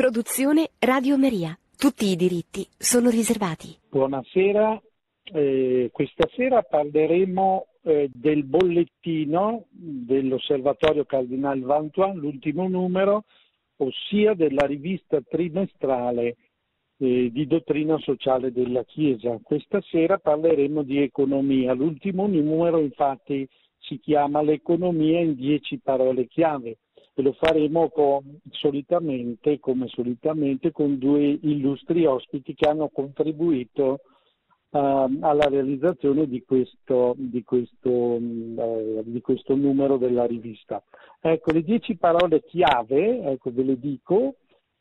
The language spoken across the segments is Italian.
Produzione Radio Maria. Tutti i diritti sono riservati. Buonasera, eh, questa sera parleremo eh, del bollettino dell'Osservatorio Cardinal Vantuan, l'ultimo numero, ossia della rivista trimestrale eh, di dottrina sociale della Chiesa. Questa sera parleremo di economia. L'ultimo numero infatti si chiama L'economia in dieci parole chiave e lo faremo con, solitamente, come solitamente, con due illustri ospiti che hanno contribuito uh, alla realizzazione di questo, di, questo, uh, di questo, numero della rivista. Ecco, le dieci parole chiave, ecco, ve le dico,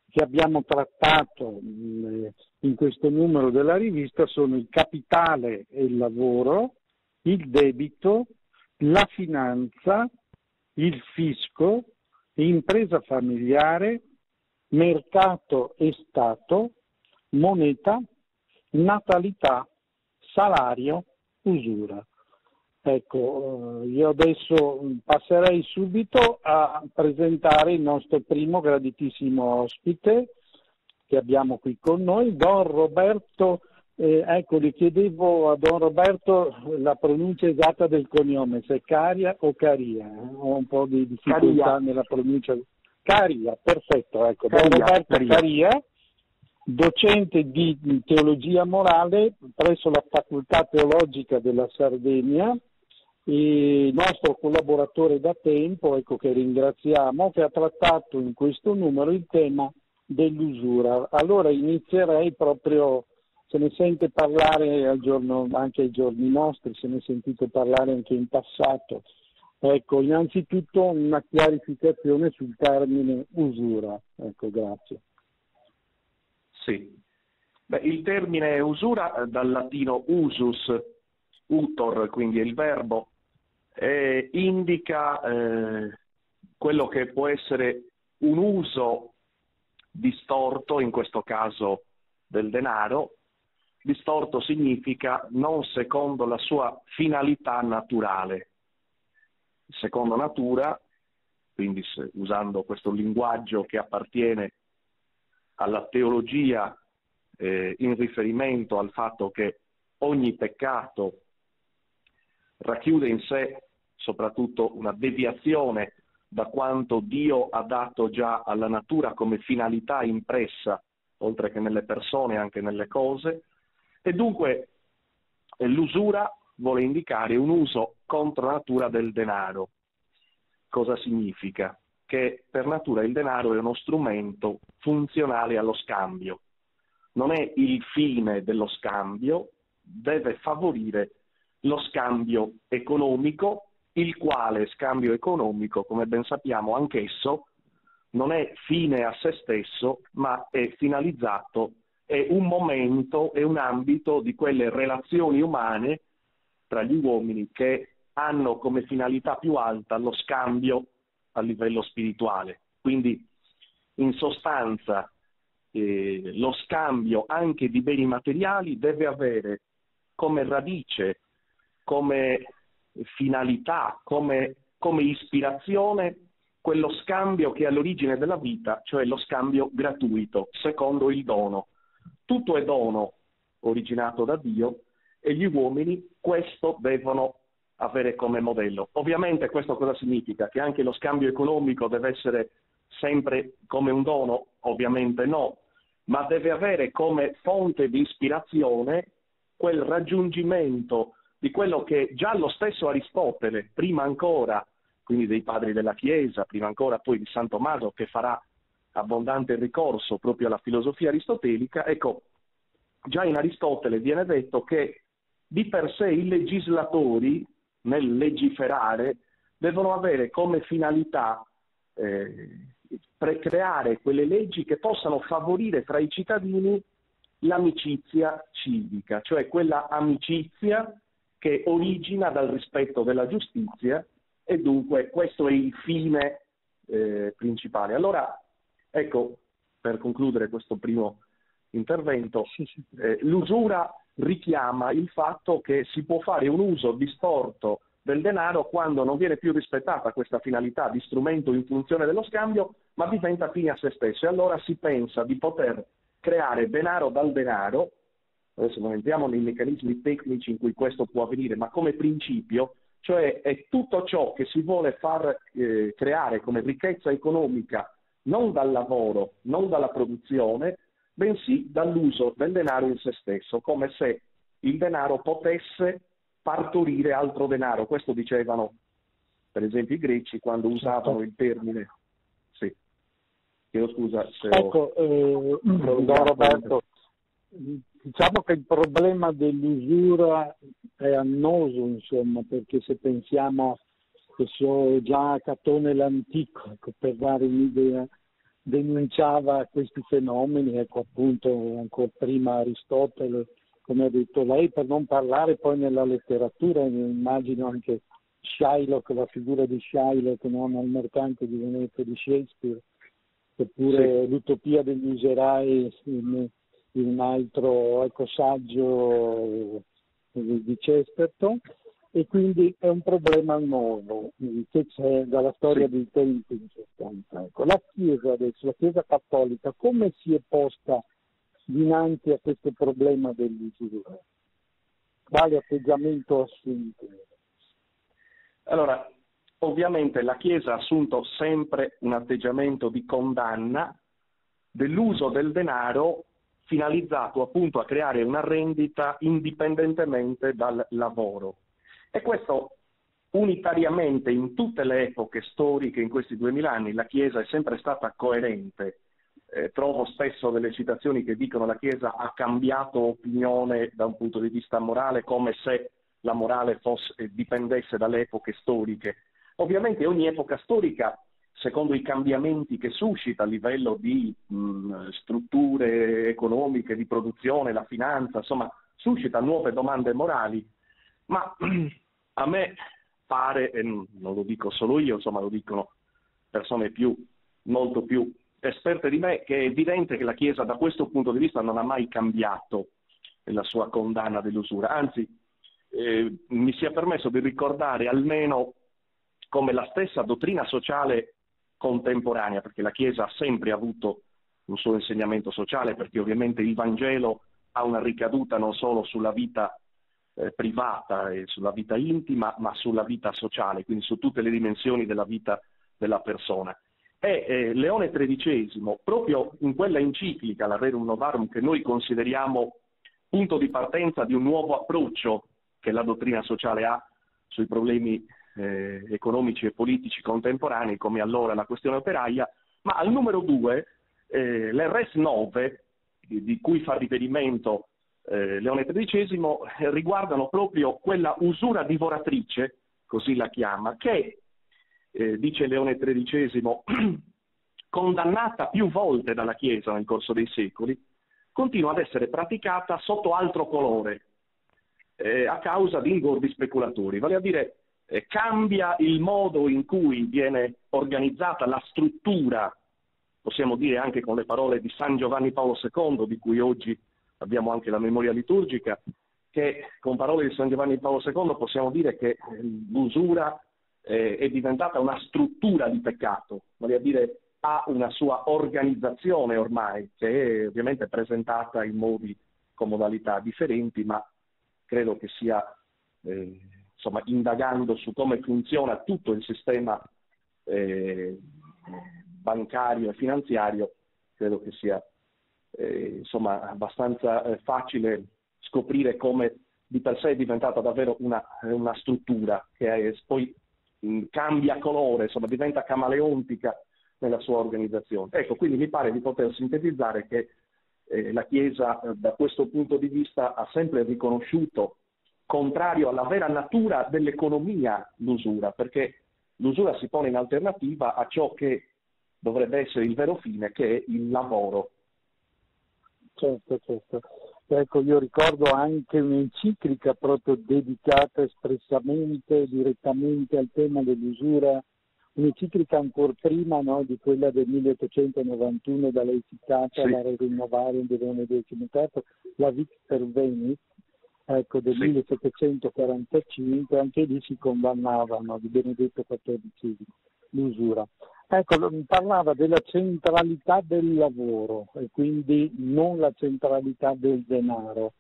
che abbiamo trattato mh, in questo numero della rivista sono il capitale e il lavoro, il debito, la finanza, il fisco, impresa familiare, mercato e Stato, moneta, natalità, salario, usura. Ecco, eh, io adesso passerei subito a presentare il nostro primo graditissimo ospite che abbiamo qui con noi, Don Roberto eh, ecco, le chiedevo a Don Roberto la pronuncia esatta del cognome, se è Caria o Caria. Eh? Ho un po' di difficoltà Caria. nella pronuncia. Caria, perfetto. Ecco. Caria, Don Roberto Caria. Caria, docente di teologia morale presso la Facoltà Teologica della Sardegna, il nostro collaboratore da tempo, ecco che ringraziamo, che ha trattato in questo numero il tema dell'usura. Allora inizierei proprio se ne sente parlare giorno, anche ai giorni nostri, se ne è sentito parlare anche in passato. Ecco, innanzitutto una chiarificazione sul termine usura. Ecco, grazie. Sì. Beh, il termine usura eh, dal latino usus, utor, quindi è il verbo, eh, indica eh, quello che può essere un uso distorto, in questo caso del denaro, distorto significa non secondo la sua finalità naturale. Secondo natura, quindi usando questo linguaggio che appartiene alla teologia eh, in riferimento al fatto che ogni peccato racchiude in sé soprattutto una deviazione da quanto Dio ha dato già alla natura come finalità impressa, oltre che nelle persone, anche nelle cose, e dunque eh, l'usura vuole indicare un uso contro natura del denaro. Cosa significa? Che per natura il denaro è uno strumento funzionale allo scambio. Non è il fine dello scambio, deve favorire lo scambio economico, il quale scambio economico, come ben sappiamo, anch'esso non è fine a se stesso, ma è finalizzato è un momento, è un ambito di quelle relazioni umane tra gli uomini che hanno come finalità più alta lo scambio a livello spirituale. Quindi in sostanza eh, lo scambio anche di beni materiali deve avere come radice, come finalità, come, come ispirazione quello scambio che è all'origine della vita, cioè lo scambio gratuito, secondo il dono tutto è dono originato da Dio e gli uomini questo devono avere come modello. Ovviamente questo cosa significa? Che anche lo scambio economico deve essere sempre come un dono? Ovviamente no, ma deve avere come fonte di ispirazione quel raggiungimento di quello che già lo stesso Aristotele, prima ancora, quindi dei padri della Chiesa, prima ancora poi di San Tommaso che farà abbondante ricorso proprio alla filosofia aristotelica, ecco, già in Aristotele viene detto che di per sé i legislatori nel legiferare devono avere come finalità eh, creare quelle leggi che possano favorire tra i cittadini l'amicizia civica, cioè quella amicizia che origina dal rispetto della giustizia e dunque questo è il fine eh, principale. Allora Ecco, per concludere questo primo intervento, eh, l'usura richiama il fatto che si può fare un uso distorto del denaro quando non viene più rispettata questa finalità di strumento in funzione dello scambio, ma diventa fine a se stesso. E allora si pensa di poter creare denaro dal denaro, adesso non entriamo nei meccanismi tecnici in cui questo può avvenire, ma come principio, cioè è tutto ciò che si vuole far eh, creare come ricchezza economica non dal lavoro, non dalla produzione, bensì dall'uso del denaro in se stesso, come se il denaro potesse partorire altro denaro. Questo dicevano, per esempio, i greci quando usavano il termine. Sì. Chiedo scusa se ecco, ho... eh, no, Roberto, diciamo che il problema dell'usura è annoso, insomma, perché se pensiamo che so, già Catone l'Antico, ecco, per dare un'idea, denunciava questi fenomeni, ecco appunto ancora prima Aristotele, come ha detto lei, per non parlare poi nella letteratura, immagino anche Shylock, la figura di Shylock non al mercante di Venezia di Shakespeare, oppure sì. l'utopia degli userai in, in un altro ecco, saggio di Chesterton e quindi è un problema nuovo che c'è dalla storia sì. dei tempi in sostanza. Ecco, la Chiesa adesso, la Chiesa cattolica, come si è posta dinanzi a questo problema dell'usura? Quale atteggiamento ha assunto? Allora, ovviamente la Chiesa ha assunto sempre un atteggiamento di condanna dell'uso del denaro finalizzato appunto a creare una rendita indipendentemente dal lavoro. E questo unitariamente in tutte le epoche storiche in questi duemila anni la Chiesa è sempre stata coerente. Eh, trovo spesso delle citazioni che dicono la Chiesa ha cambiato opinione da un punto di vista morale come se la morale fosse, eh, dipendesse dalle epoche storiche. Ovviamente ogni epoca storica, secondo i cambiamenti che suscita a livello di mh, strutture economiche, di produzione, la finanza, insomma, suscita nuove domande morali ma a me pare, e non lo dico solo io, insomma lo dicono persone più, molto più esperte di me, che è evidente che la Chiesa da questo punto di vista non ha mai cambiato la sua condanna dell'usura, anzi eh, mi sia permesso di ricordare almeno come la stessa dottrina sociale contemporanea, perché la Chiesa ha sempre avuto un suo insegnamento sociale, perché ovviamente il Vangelo ha una ricaduta non solo sulla vita eh, privata e sulla vita intima, ma sulla vita sociale, quindi su tutte le dimensioni della vita della persona. E eh, Leone XIII, proprio in quella enciclica, la Rerum Novarum, che noi consideriamo punto di partenza di un nuovo approccio che la dottrina sociale ha sui problemi eh, economici e politici contemporanei, come allora la questione operaia, ma al numero due, eh, l'RS 9, di, di cui fa riferimento eh, Leone XIII eh, riguardano proprio quella usura divoratrice, così la chiama, che, eh, dice Leone XIII, condannata più volte dalla Chiesa nel corso dei secoli, continua ad essere praticata sotto altro colore, eh, a causa di ingordi speculatori, vale a dire eh, cambia il modo in cui viene organizzata la struttura, possiamo dire anche con le parole di San Giovanni Paolo II, di cui oggi abbiamo anche la memoria liturgica, che con parole di San Giovanni Paolo II possiamo dire che l'usura eh, è diventata una struttura di peccato, vale a dire ha una sua organizzazione ormai, che è ovviamente presentata in modi con modalità differenti, ma credo che sia, eh, insomma, indagando su come funziona tutto il sistema eh, bancario e finanziario, credo che sia eh, insomma, abbastanza eh, facile scoprire come di per sé è diventata davvero una, una struttura che è, poi mh, mm, cambia colore, insomma, diventa camaleontica nella sua organizzazione. Ecco, quindi mi pare di poter sintetizzare che eh, la Chiesa eh, da questo punto di vista ha sempre riconosciuto contrario alla vera natura dell'economia l'usura, perché l'usura si pone in alternativa a ciò che dovrebbe essere il vero fine, che è il lavoro Certo, certo. Ecco, io ricordo anche un'enciclica proprio dedicata espressamente, direttamente al tema dell'usura, un'enciclica ancora prima no, di quella del 1891 da lei citata, sì. la Rinnovare Leone X, la Victor Venice, ecco, del sì. 1745, anche lì si condannavano di Benedetto XIV l'usura. Ecco, parlava della centralità del lavoro e quindi non la centralità del denaro.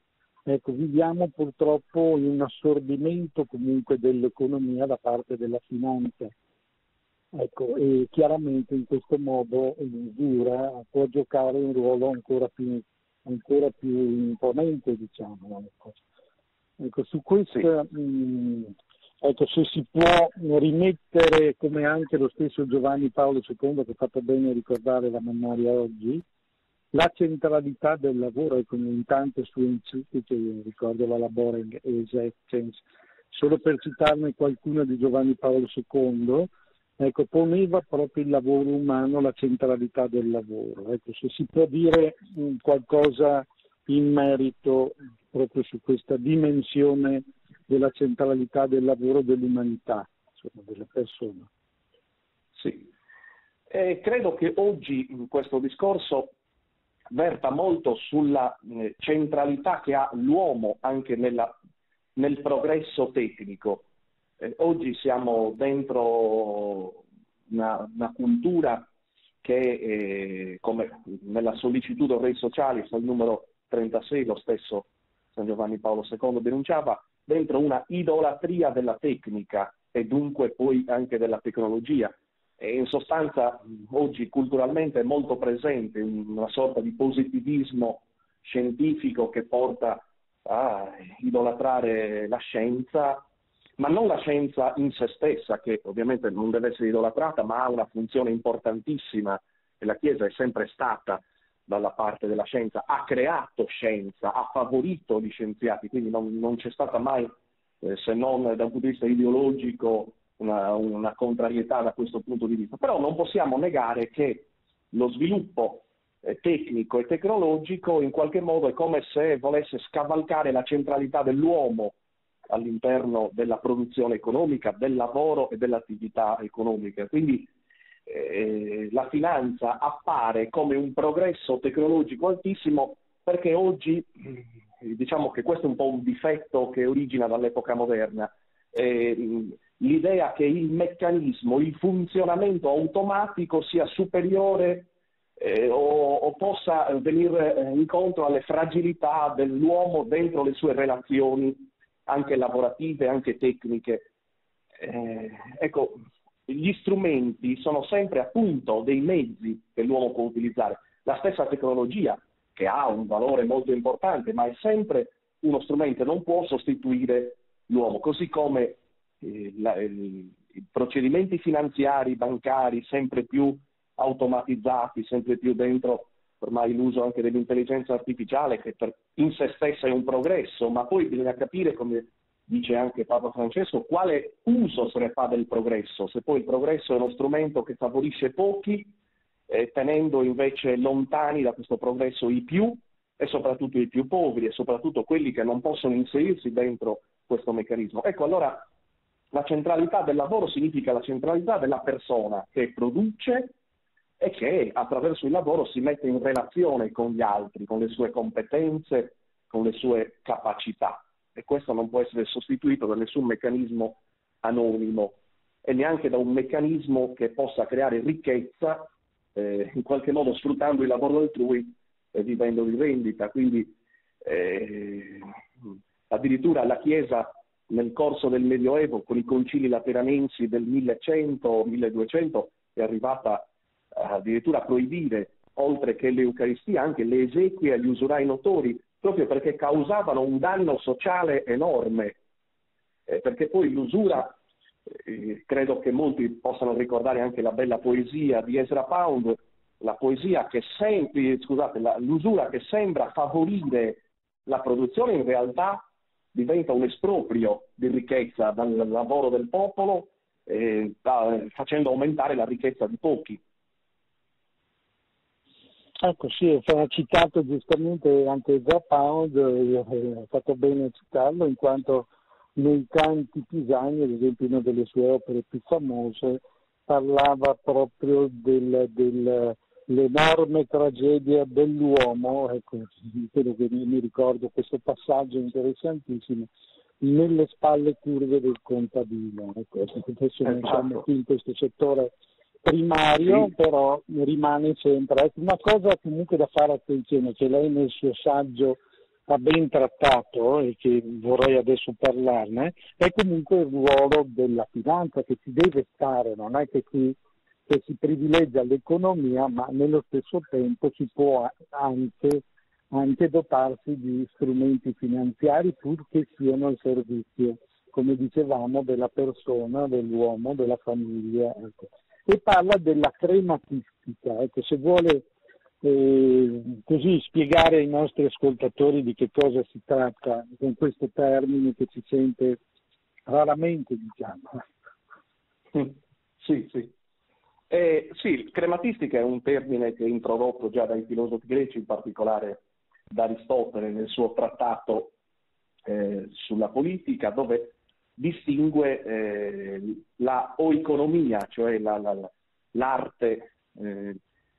Ecco, viviamo purtroppo in un assorbimento comunque dell'economia da parte della finanza. Ecco, e chiaramente in questo modo l'usura può giocare un ruolo ancora più, ancora più imponente, diciamo. Ecco. ecco su questo, sì. mh, ecco, se si può rimettere, come anche lo stesso Giovanni Paolo II, che ha fatto bene ricordare la memoria oggi, la centralità del lavoro, ecco, in tante sue encicliche, ricordo la Laboring e Essence, solo per citarne qualcuna di Giovanni Paolo II, ecco, poneva proprio il lavoro umano la centralità del lavoro. Ecco, se si può dire mm, qualcosa in merito proprio su questa dimensione della centralità del lavoro dell'umanità, insomma, delle persone. Sì, eh, credo che oggi questo discorso verta molto sulla eh, centralità che ha l'uomo anche nella, nel progresso tecnico. Eh, oggi siamo dentro una, una cultura che, eh, come nella sollecitude Re Sociali, sul numero 36, lo stesso San Giovanni Paolo II denunciava, dentro una idolatria della tecnica e dunque poi anche della tecnologia. E in sostanza oggi culturalmente è molto presente una sorta di positivismo scientifico che porta a idolatrare la scienza ma non la scienza in se stessa, che ovviamente non deve essere idolatrata, ma ha una funzione importantissima e la Chiesa è sempre stata dalla parte della scienza, ha creato scienza, ha favorito gli scienziati, quindi non, non c'è stata mai, eh, se non da un punto di vista ideologico, una, una contrarietà da questo punto di vista. Però non possiamo negare che lo sviluppo eh, tecnico e tecnologico in qualche modo è come se volesse scavalcare la centralità dell'uomo all'interno della produzione economica, del lavoro e dell'attività economica. Quindi eh, la finanza appare come un progresso tecnologico altissimo perché oggi, eh, diciamo che questo è un po' un difetto che origina dall'epoca moderna, eh, l'idea che il meccanismo, il funzionamento automatico sia superiore eh, o, o, possa venire eh, incontro alle fragilità dell'uomo dentro le sue relazioni anche lavorative, anche tecniche. Eh, ecco, gli strumenti sono sempre appunto dei mezzi che l'uomo può utilizzare. La stessa tecnologia, che ha un valore molto importante, ma è sempre uno strumento, non può sostituire l'uomo, così come eh, la, il, i procedimenti finanziari, bancari, sempre più automatizzati, sempre più dentro ormai l'uso anche dell'intelligenza artificiale che per, in se stessa è un progresso, ma poi bisogna capire, come dice anche Papa Francesco, quale uso se ne fa del progresso, se poi il progresso è uno strumento che favorisce pochi, eh, tenendo invece lontani da questo progresso i più e soprattutto i più poveri e soprattutto quelli che non possono inserirsi dentro questo meccanismo. Ecco, allora la centralità del lavoro significa la centralità della persona che produce e che attraverso il lavoro si mette in relazione con gli altri, con le sue competenze, con le sue capacità. E questo non può essere sostituito da nessun meccanismo anonimo e neanche da un meccanismo che possa creare ricchezza, eh, in qualche modo sfruttando il lavoro altrui e vivendo di vendita. Quindi eh, addirittura la Chiesa nel corso del Medioevo, con i concili lateranensi del 1100-1200, è arrivata addirittura proibire, oltre che l'Eucaristia, anche le esequie agli usurai notori, proprio perché causavano un danno sociale enorme. Eh, perché poi l'usura, eh, credo che molti possano ricordare anche la bella poesia di Ezra Pound, la poesia che sempre, scusate, la, l'usura che sembra favorire la produzione in realtà diventa un esproprio di ricchezza dal lavoro del popolo, eh, da, facendo aumentare la ricchezza di pochi. Ecco sì, ha citato giustamente anche Già Pound, ha fatto bene a citarlo, in quanto nei canti pisani, ad esempio una delle sue opere più famose, parlava proprio del, del, l'enorme tragedia dell'uomo, ecco, credo che mi ricordo questo passaggio interessantissimo, nelle spalle curve del contadino. Ecco, adesso non siamo Esatto. qui in questo settore primario, Sì. però rimane sempre. Ecco, una cosa comunque da fare attenzione, che lei nel suo saggio ha ben trattato e che vorrei adesso parlarne, è comunque il ruolo della finanza che ci deve stare, non è che qui che si privilegia l'economia, ma nello stesso tempo si può anche, anche dotarsi di strumenti finanziari purché siano al servizio, come dicevamo, della persona, dell'uomo, della famiglia. ecco. E parla della crematistica, ecco, se vuole eh, così spiegare ai nostri ascoltatori di che cosa si tratta con questo termine che ci sente raramente, diciamo. Sì, sì. Eh, sì, crematistica è un termine che è introdotto già dai filosofi greci, in particolare da Aristotele nel suo trattato eh, sulla politica, dove distingue eh, la oeconomia, cioè la- la- la- l'arte eh,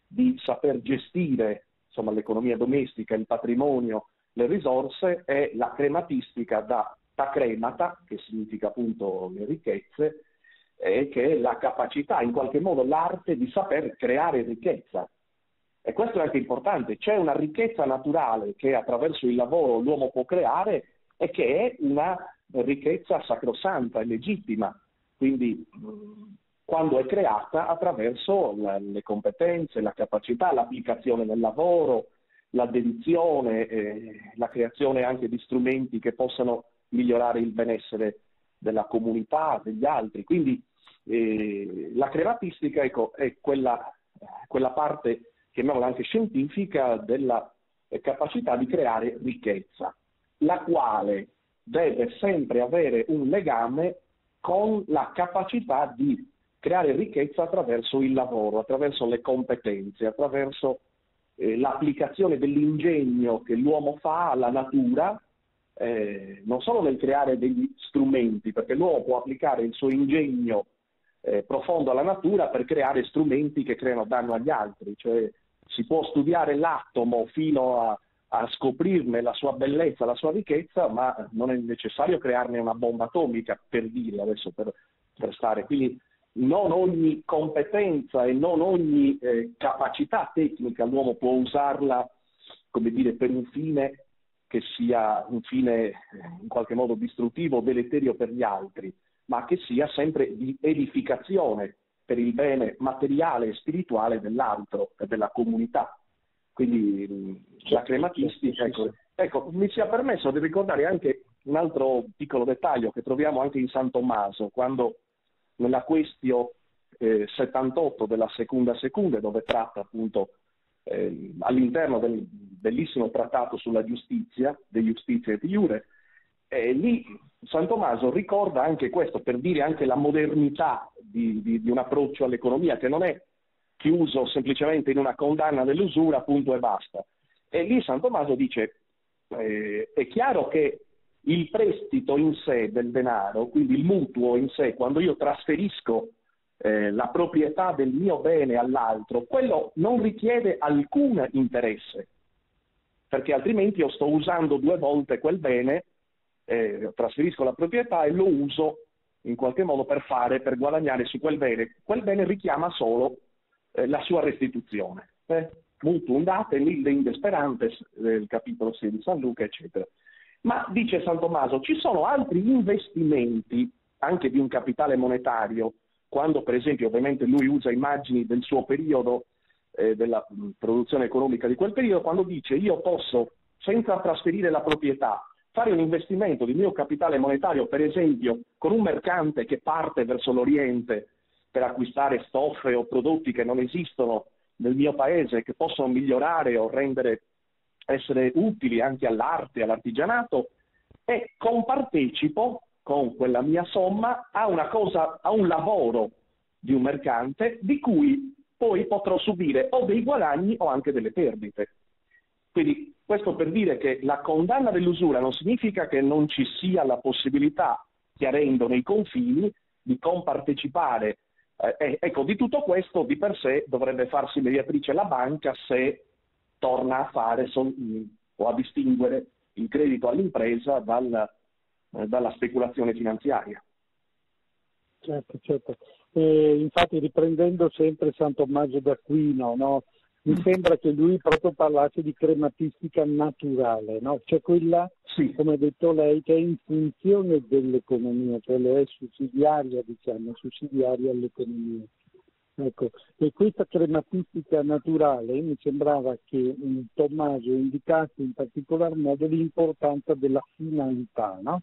di saper gestire insomma, l'economia domestica, il patrimonio, le risorse, e la crematistica da tacremata, che significa appunto le ricchezze, e che è la capacità, in qualche modo l'arte di saper creare ricchezza. E questo è anche importante, c'è una ricchezza naturale che attraverso il lavoro l'uomo può creare e che è una ricchezza sacrosanta e legittima, quindi quando è creata attraverso le competenze, la capacità, l'applicazione nel lavoro, la dedizione, eh, la creazione anche di strumenti che possano migliorare il benessere della comunità, degli altri. Quindi eh, la crematistica ecco, è quella, quella parte, chiamiamola anche scientifica, della eh, capacità di creare ricchezza, la quale deve sempre avere un legame con la capacità di creare ricchezza attraverso il lavoro, attraverso le competenze, attraverso eh, l'applicazione dell'ingegno che l'uomo fa alla natura, eh, non solo nel creare degli strumenti, perché l'uomo può applicare il suo ingegno eh, profondo alla natura per creare strumenti che creano danno agli altri, cioè si può studiare l'atomo fino a, a scoprirne la sua bellezza, la sua ricchezza, ma non è necessario crearne una bomba atomica, per dire adesso, per, per stare. Quindi non ogni competenza e non ogni eh, capacità tecnica l'uomo può usarla, come dire, per un fine che sia un fine eh, in qualche modo distruttivo o deleterio per gli altri, ma che sia sempre di edificazione per il bene materiale e spirituale dell'altro e della comunità. Quindi la crematistica, ecco, ecco, mi sia permesso di ricordare anche un altro piccolo dettaglio che troviamo anche in San Tommaso, quando nella questio eh, 78 della seconda secunde, dove tratta appunto eh, all'interno del bellissimo trattato sulla giustizia, de Justitia et Iure, eh, lì San Tommaso ricorda anche questo per dire anche la modernità di, di, di un approccio all'economia che non è chiuso semplicemente in una condanna dell'usura, punto e basta. E lì San Tommaso dice, eh, è chiaro che il prestito in sé del denaro, quindi il mutuo in sé, quando io trasferisco eh, la proprietà del mio bene all'altro, quello non richiede alcun interesse, perché altrimenti io sto usando due volte quel bene, eh, trasferisco la proprietà e lo uso in qualche modo per fare, per guadagnare su quel bene. Quel bene richiama solo eh, la sua restituzione. Eh? Mutuum date, lille indesperantes, eh, il capitolo 6 di San Luca, eccetera. Ma dice San Tommaso, ci sono altri investimenti anche di un capitale monetario, quando per esempio ovviamente lui usa immagini del suo periodo, eh, della produzione economica di quel periodo, quando dice io posso, senza trasferire la proprietà, fare un investimento di mio capitale monetario, per esempio con un mercante che parte verso l'Oriente per acquistare stoffe o prodotti che non esistono nel mio paese, che possono migliorare o rendere essere utili anche all'arte, all'artigianato, e compartecipo con quella mia somma a una cosa, a un lavoro di un mercante di cui poi potrò subire o dei guadagni o anche delle perdite. Quindi questo per dire che la condanna dell'usura non significa che non ci sia la possibilità, chiarendo nei confini, di compartecipare Eh, ecco, di tutto questo di per sé dovrebbe farsi mediatrice la banca se torna a fare sol- o a distinguere il credito all'impresa dal, eh, dalla speculazione finanziaria. Certo, certo. E infatti riprendendo sempre San Tommaso d'Aquino, no? Mi sembra che lui proprio parlasse di crematistica naturale, no? cioè quella, sì. come ha detto lei, che è in funzione dell'economia, cioè è sussidiaria, diciamo, sussidiaria all'economia. Ecco, e questa crematistica naturale mi sembrava che Tommaso indicasse in particolar modo l'importanza della finalità, no?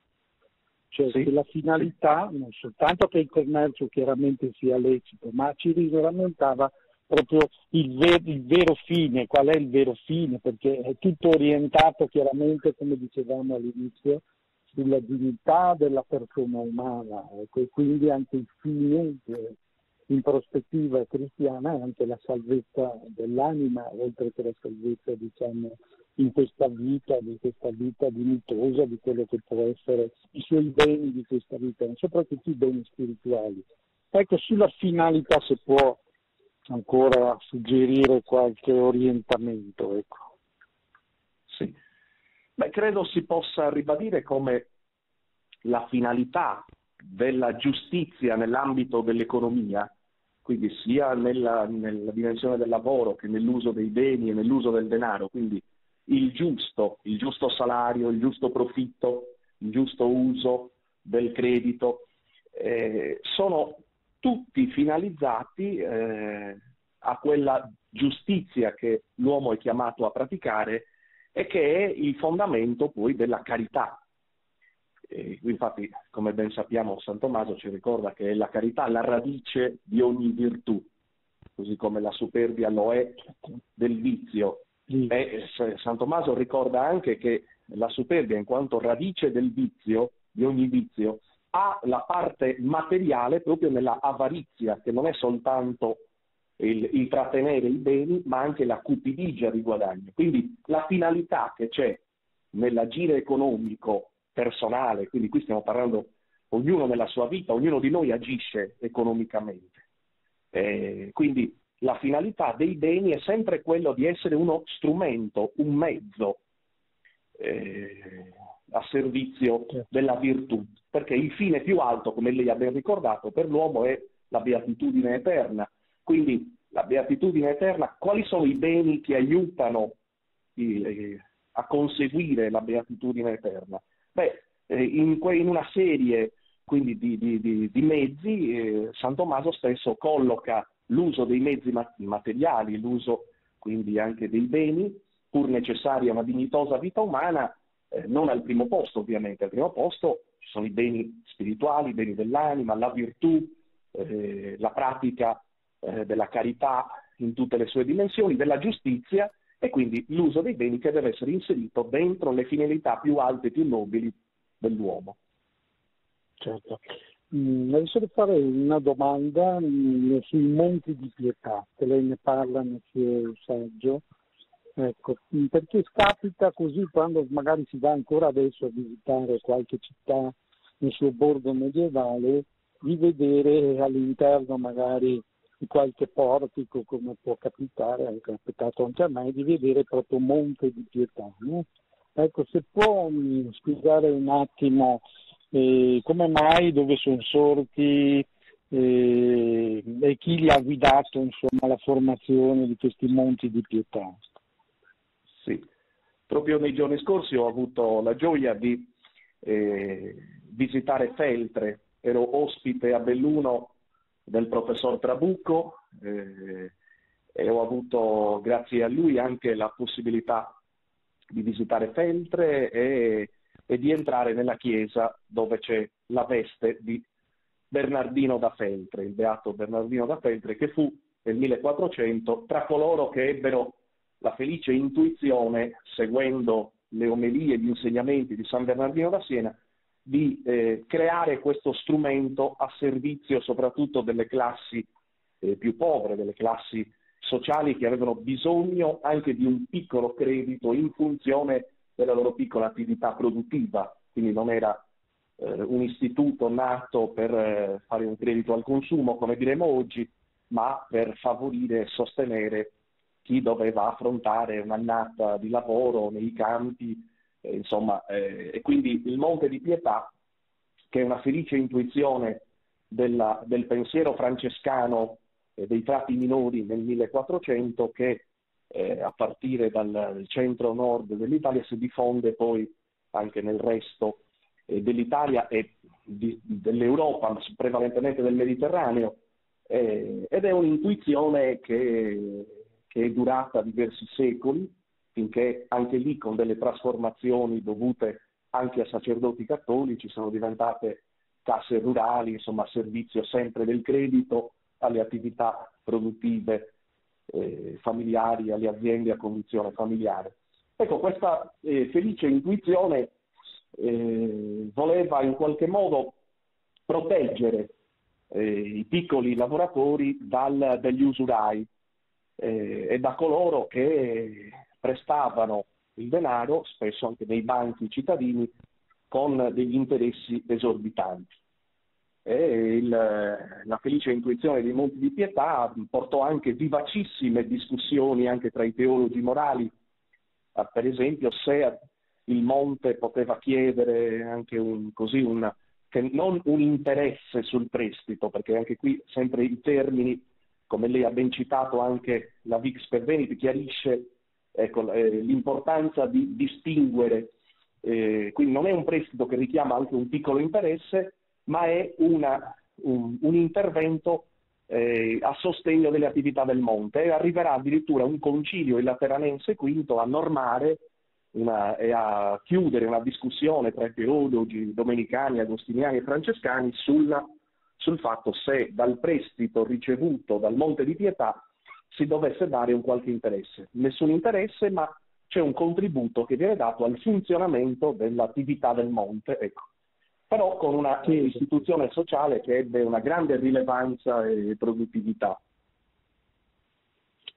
Cioè sì. che la finalità, non soltanto che il commercio chiaramente sia lecito, ma ci rammentava proprio il, ver- il, vero fine, qual è il vero fine, perché è tutto orientato chiaramente, come dicevamo all'inizio, sulla dignità della persona umana, ecco, e quindi anche il fine in prospettiva cristiana è anche la salvezza dell'anima, oltre che la salvezza diciamo, in questa vita, di questa vita dignitosa, di quello che può essere i suoi beni di questa vita, soprattutto i beni spirituali. Ecco, sulla finalità se può ancora suggerire qualche orientamento. Ecco. Sì. Beh, credo si possa ribadire come la finalità della giustizia nell'ambito dell'economia, quindi sia nella, nella, dimensione del lavoro che nell'uso dei beni e nell'uso del denaro, quindi il giusto, il giusto salario, il giusto profitto, il giusto uso del credito, eh, sono tutti finalizzati eh, a quella giustizia che l'uomo è chiamato a praticare e che è il fondamento poi della carità. E infatti, come ben sappiamo, San Tommaso ci ricorda che è la carità la radice di ogni virtù, così come la superbia lo è del vizio. E San Tommaso ricorda anche che la superbia, in quanto radice del vizio, di ogni vizio, ha la parte materiale proprio nella avarizia, che non è soltanto il, il trattenere i beni, ma anche la cupidigia di guadagno. Quindi la finalità che c'è nell'agire economico personale, quindi qui stiamo parlando ognuno nella sua vita, ognuno di noi agisce economicamente. Eh, quindi la finalità dei beni è sempre quello di essere uno strumento, un mezzo eh, a servizio della virtù, perché il fine più alto, come lei ha ben ricordato, per l'uomo è la beatitudine eterna. Quindi la beatitudine eterna, quali sono i beni che aiutano eh, a conseguire la beatitudine eterna? Beh, eh, in, in, una serie quindi di, di, di, di mezzi, eh, San Tommaso stesso colloca l'uso dei mezzi materiali, l'uso quindi anche dei beni, pur necessari a una dignitosa vita umana, eh, non al primo posto ovviamente, al primo posto ci sono i beni spirituali, i beni dell'anima, la virtù, eh, la pratica eh, della carità in tutte le sue dimensioni, della giustizia e quindi l'uso dei beni che deve essere inserito dentro le finalità più alte e più nobili dell'uomo. Certo. Mm, adesso devo fare una domanda mm, sui monti di pietà, che lei ne parla nel suo saggio. Ecco, mm, perché capita così quando magari si va ancora adesso a visitare qualche città nel suo borgo medievale, di vedere all'interno magari di qualche portico, come può capitare, è capitato anche a me, di vedere proprio Monte di Pietà. No? Ecco, se può mh, spiegare un attimo eh, come mai, dove sono sorti eh, e chi li ha guidato insomma, alla formazione di questi Monti di Pietà. Sì, proprio nei giorni scorsi ho avuto la gioia di eh, visitare Feltre, ero ospite a Belluno del professor Trabucco eh, e ho avuto, grazie a lui, anche la possibilità di visitare Feltre e, e di entrare nella chiesa dove c'è la veste di Bernardino da Feltre, il beato Bernardino da Feltre, che fu nel 1400 tra coloro che ebbero la felice intuizione, seguendo le omelie e gli insegnamenti di San Bernardino da Siena, di eh, creare questo strumento a servizio soprattutto delle classi eh, più povere, delle classi sociali che avevano bisogno anche di un piccolo credito in funzione della loro piccola attività produttiva, quindi non era eh, un istituto nato per eh, fare un credito al consumo, come diremo oggi, ma per favorire e sostenere chi doveva affrontare un'annata di lavoro nei campi, eh, insomma, eh, e quindi il Monte di Pietà, che è una felice intuizione della, del pensiero francescano eh, dei frati minori nel 1400, che eh, a partire dal centro-nord dell'Italia si diffonde poi anche nel resto eh, dell'Italia e di, dell'Europa, prevalentemente del Mediterraneo, eh, ed è un'intuizione che, che è durata diversi secoli, finché anche lì con delle trasformazioni dovute anche a sacerdoti cattolici sono diventate casse rurali, insomma servizio sempre del credito alle attività produttive eh, familiari, alle aziende a condizione familiare. Ecco, questa eh, felice intuizione eh, voleva in qualche modo proteggere eh, i piccoli lavoratori dal, dagli usurai eh, e da coloro che prestavano il denaro, spesso anche nei banchi cittadini, con degli interessi esorbitanti. Il, la felice intuizione dei Monti di Pietà portò anche vivacissime discussioni anche tra i teologi morali, per esempio se il Monte poteva chiedere anche un, così un, non un interesse sul prestito, perché anche qui sempre i termini, come lei ha ben citato anche la VIX per Veneti, chiarisce ecco, eh, l'importanza di distinguere, eh, quindi non è un prestito che richiama anche un piccolo interesse, ma è una, un, un, intervento eh, a sostegno delle attività del monte. E arriverà addirittura un concilio il Lateranense V a normare una, e a chiudere una discussione tra i teologi domenicani, agostiniani e francescani sulla, sul fatto se dal prestito ricevuto dal Monte di Pietà si dovesse dare un qualche interesse. Nessun interesse, ma c'è un contributo che viene dato al funzionamento dell'attività del monte, ecco. però con una istituzione sociale che ebbe una grande rilevanza e produttività.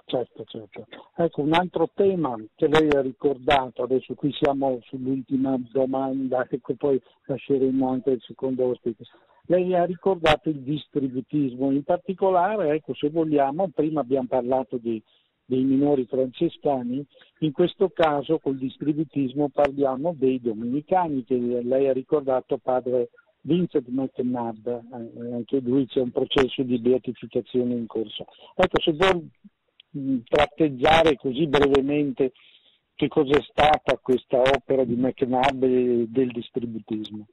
Certo, certo. Ecco, un altro tema che lei ha ricordato, adesso qui siamo sull'ultima domanda, ecco poi lasceremo anche il secondo ospite. Lei ha ricordato il distributismo, in particolare, ecco, se vogliamo, prima abbiamo parlato di, dei minori francescani, in questo caso col distributismo parliamo dei domenicani, che lei ha ricordato padre Vincent McNabb, eh, anche lui c'è un processo di beatificazione in corso. Ecco, se vuol tratteggiare così brevemente che cos'è stata questa opera di McNabb del distributismo.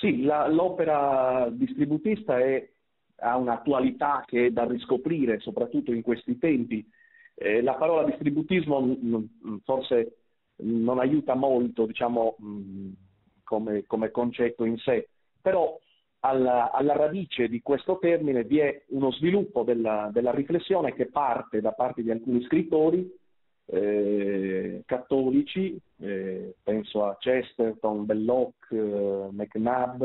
Sì, la, l'opera distributista è, ha un'attualità che è da riscoprire, soprattutto in questi tempi. Eh, la parola distributismo mh, forse non aiuta molto, diciamo, mh, come, come concetto in sé, però alla, alla, radice di questo termine vi è uno sviluppo della, della riflessione che parte da parte di alcuni scrittori eh, cattolici, eh, penso a Chesterton, Belloc, eh, McNabb,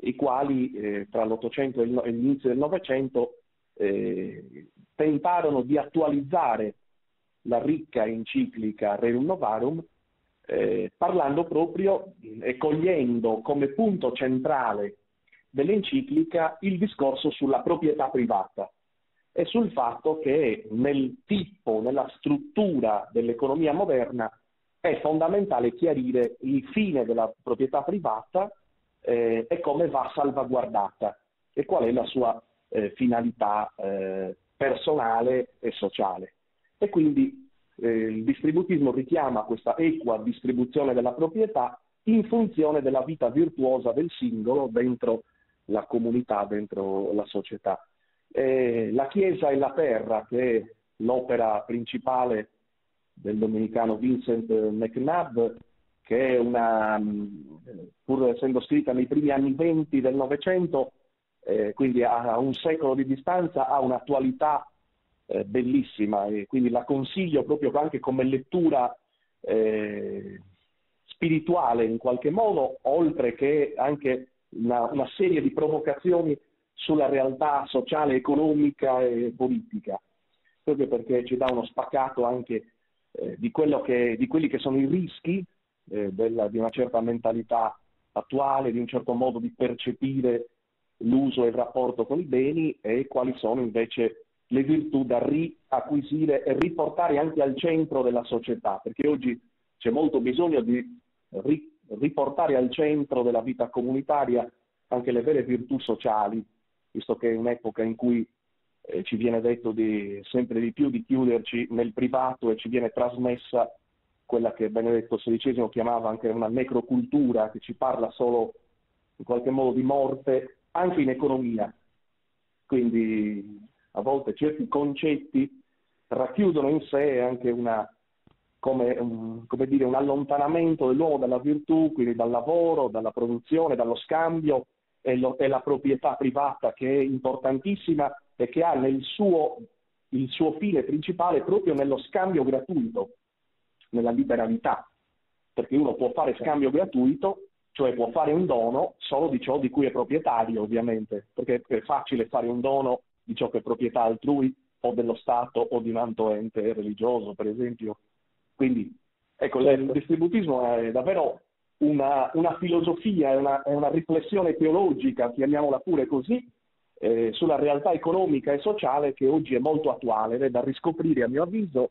i quali eh, tra l'Ottocento e l'inizio del Novecento eh, tentarono di attualizzare la ricca enciclica Rerum Novarum parlando proprio e cogliendo come punto centrale dell'enciclica il discorso sulla proprietà privata e sul fatto che nel tipo, nella struttura dell'economia moderna è fondamentale chiarire il fine della proprietà privata eh, e come va salvaguardata e qual è la sua eh, finalità eh, personale e sociale. E quindi eh, il distributismo richiama questa equa distribuzione della proprietà in funzione della vita virtuosa del singolo dentro la comunità dentro la società. Eh, la Chiesa e la Terra, che è l'opera principale del domenicano Vincent McNabb, che è una, pur essendo scritta nei primi anni venti del Novecento, eh, quindi a un secolo di distanza, ha un'attualità eh, bellissima e quindi la consiglio proprio anche come lettura eh, spirituale in qualche modo, oltre che anche una, una serie di provocazioni sulla realtà sociale, economica e politica, proprio perché ci dà uno spaccato anche eh, di, che, di, quelli che sono i rischi eh, della, di una certa mentalità attuale di un certo modo di percepire l'uso e il rapporto con i beni e quali sono invece le virtù da riacquisire e riportare anche al centro della società, perché oggi c'è molto bisogno di riportare al centro della vita comunitaria anche le vere virtù sociali, visto che è un'epoca in cui eh, ci viene detto di, sempre di più di chiuderci nel privato e ci viene trasmessa quella che Benedetto XVI chiamava anche una necrocultura, che ci parla solo in qualche modo di morte, anche in economia. Quindi a volte certi concetti racchiudono in sé anche una, come, come dire, un allontanamento dell'uomo dalla virtù, quindi dal lavoro, dalla produzione, dallo scambio e, lo, e la proprietà privata che è importantissima e che ha nel suo, il suo fine principale proprio nello scambio gratuito, nella liberalità, perché uno può fare scambio gratuito, cioè può fare un dono solo di ciò di cui è proprietario, ovviamente, perché è facile fare un dono di ciò che è proprietà altrui o dello Stato o di un alto ente religioso, per esempio. Quindi, ecco, certo. il distributismo è davvero una, una filosofia, una, una, riflessione teologica, chiamiamola pure così, eh, sulla realtà economica e sociale che oggi è molto attuale è da riscoprire, a mio avviso,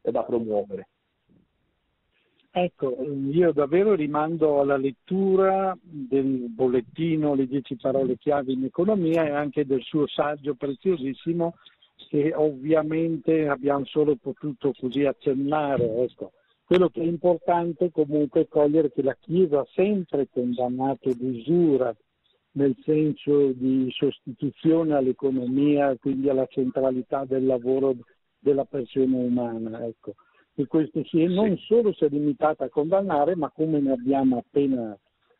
e da promuovere. Ecco, io davvero rimando alla lettura del bollettino Le dieci parole chiave in economia e anche del suo saggio preziosissimo che ovviamente abbiamo solo potuto così accennare. Ecco. Quello che è importante comunque è cogliere che la Chiesa ha sempre condannato l'usura nel senso di sostituzione all'economia, quindi alla centralità del lavoro della persona umana. Ecco che questo sia, non solo si è limitata a condannare, ma come ne abbiamo appena,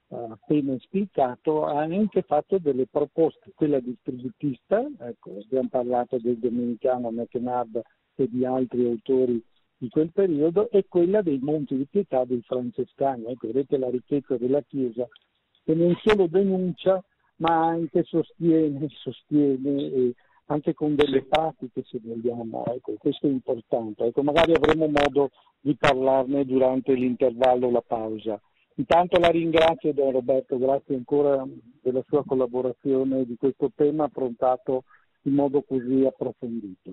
appena spiegato, ha anche fatto delle proposte, quella distributista, ecco, abbiamo parlato del domenicano McNabb e di altri autori di quel periodo, e quella dei monti di pietà dei francescani. Ecco, vedete la ricchezza della Chiesa che non solo denuncia, ma anche sostiene, sostiene anche con delle pratiche se vogliamo, ecco, questo è importante. Ecco, magari avremo modo di parlarne durante l'intervallo, la pausa. Intanto la ringrazio Don Roberto, grazie ancora della sua collaborazione di questo tema affrontato in modo così approfondito.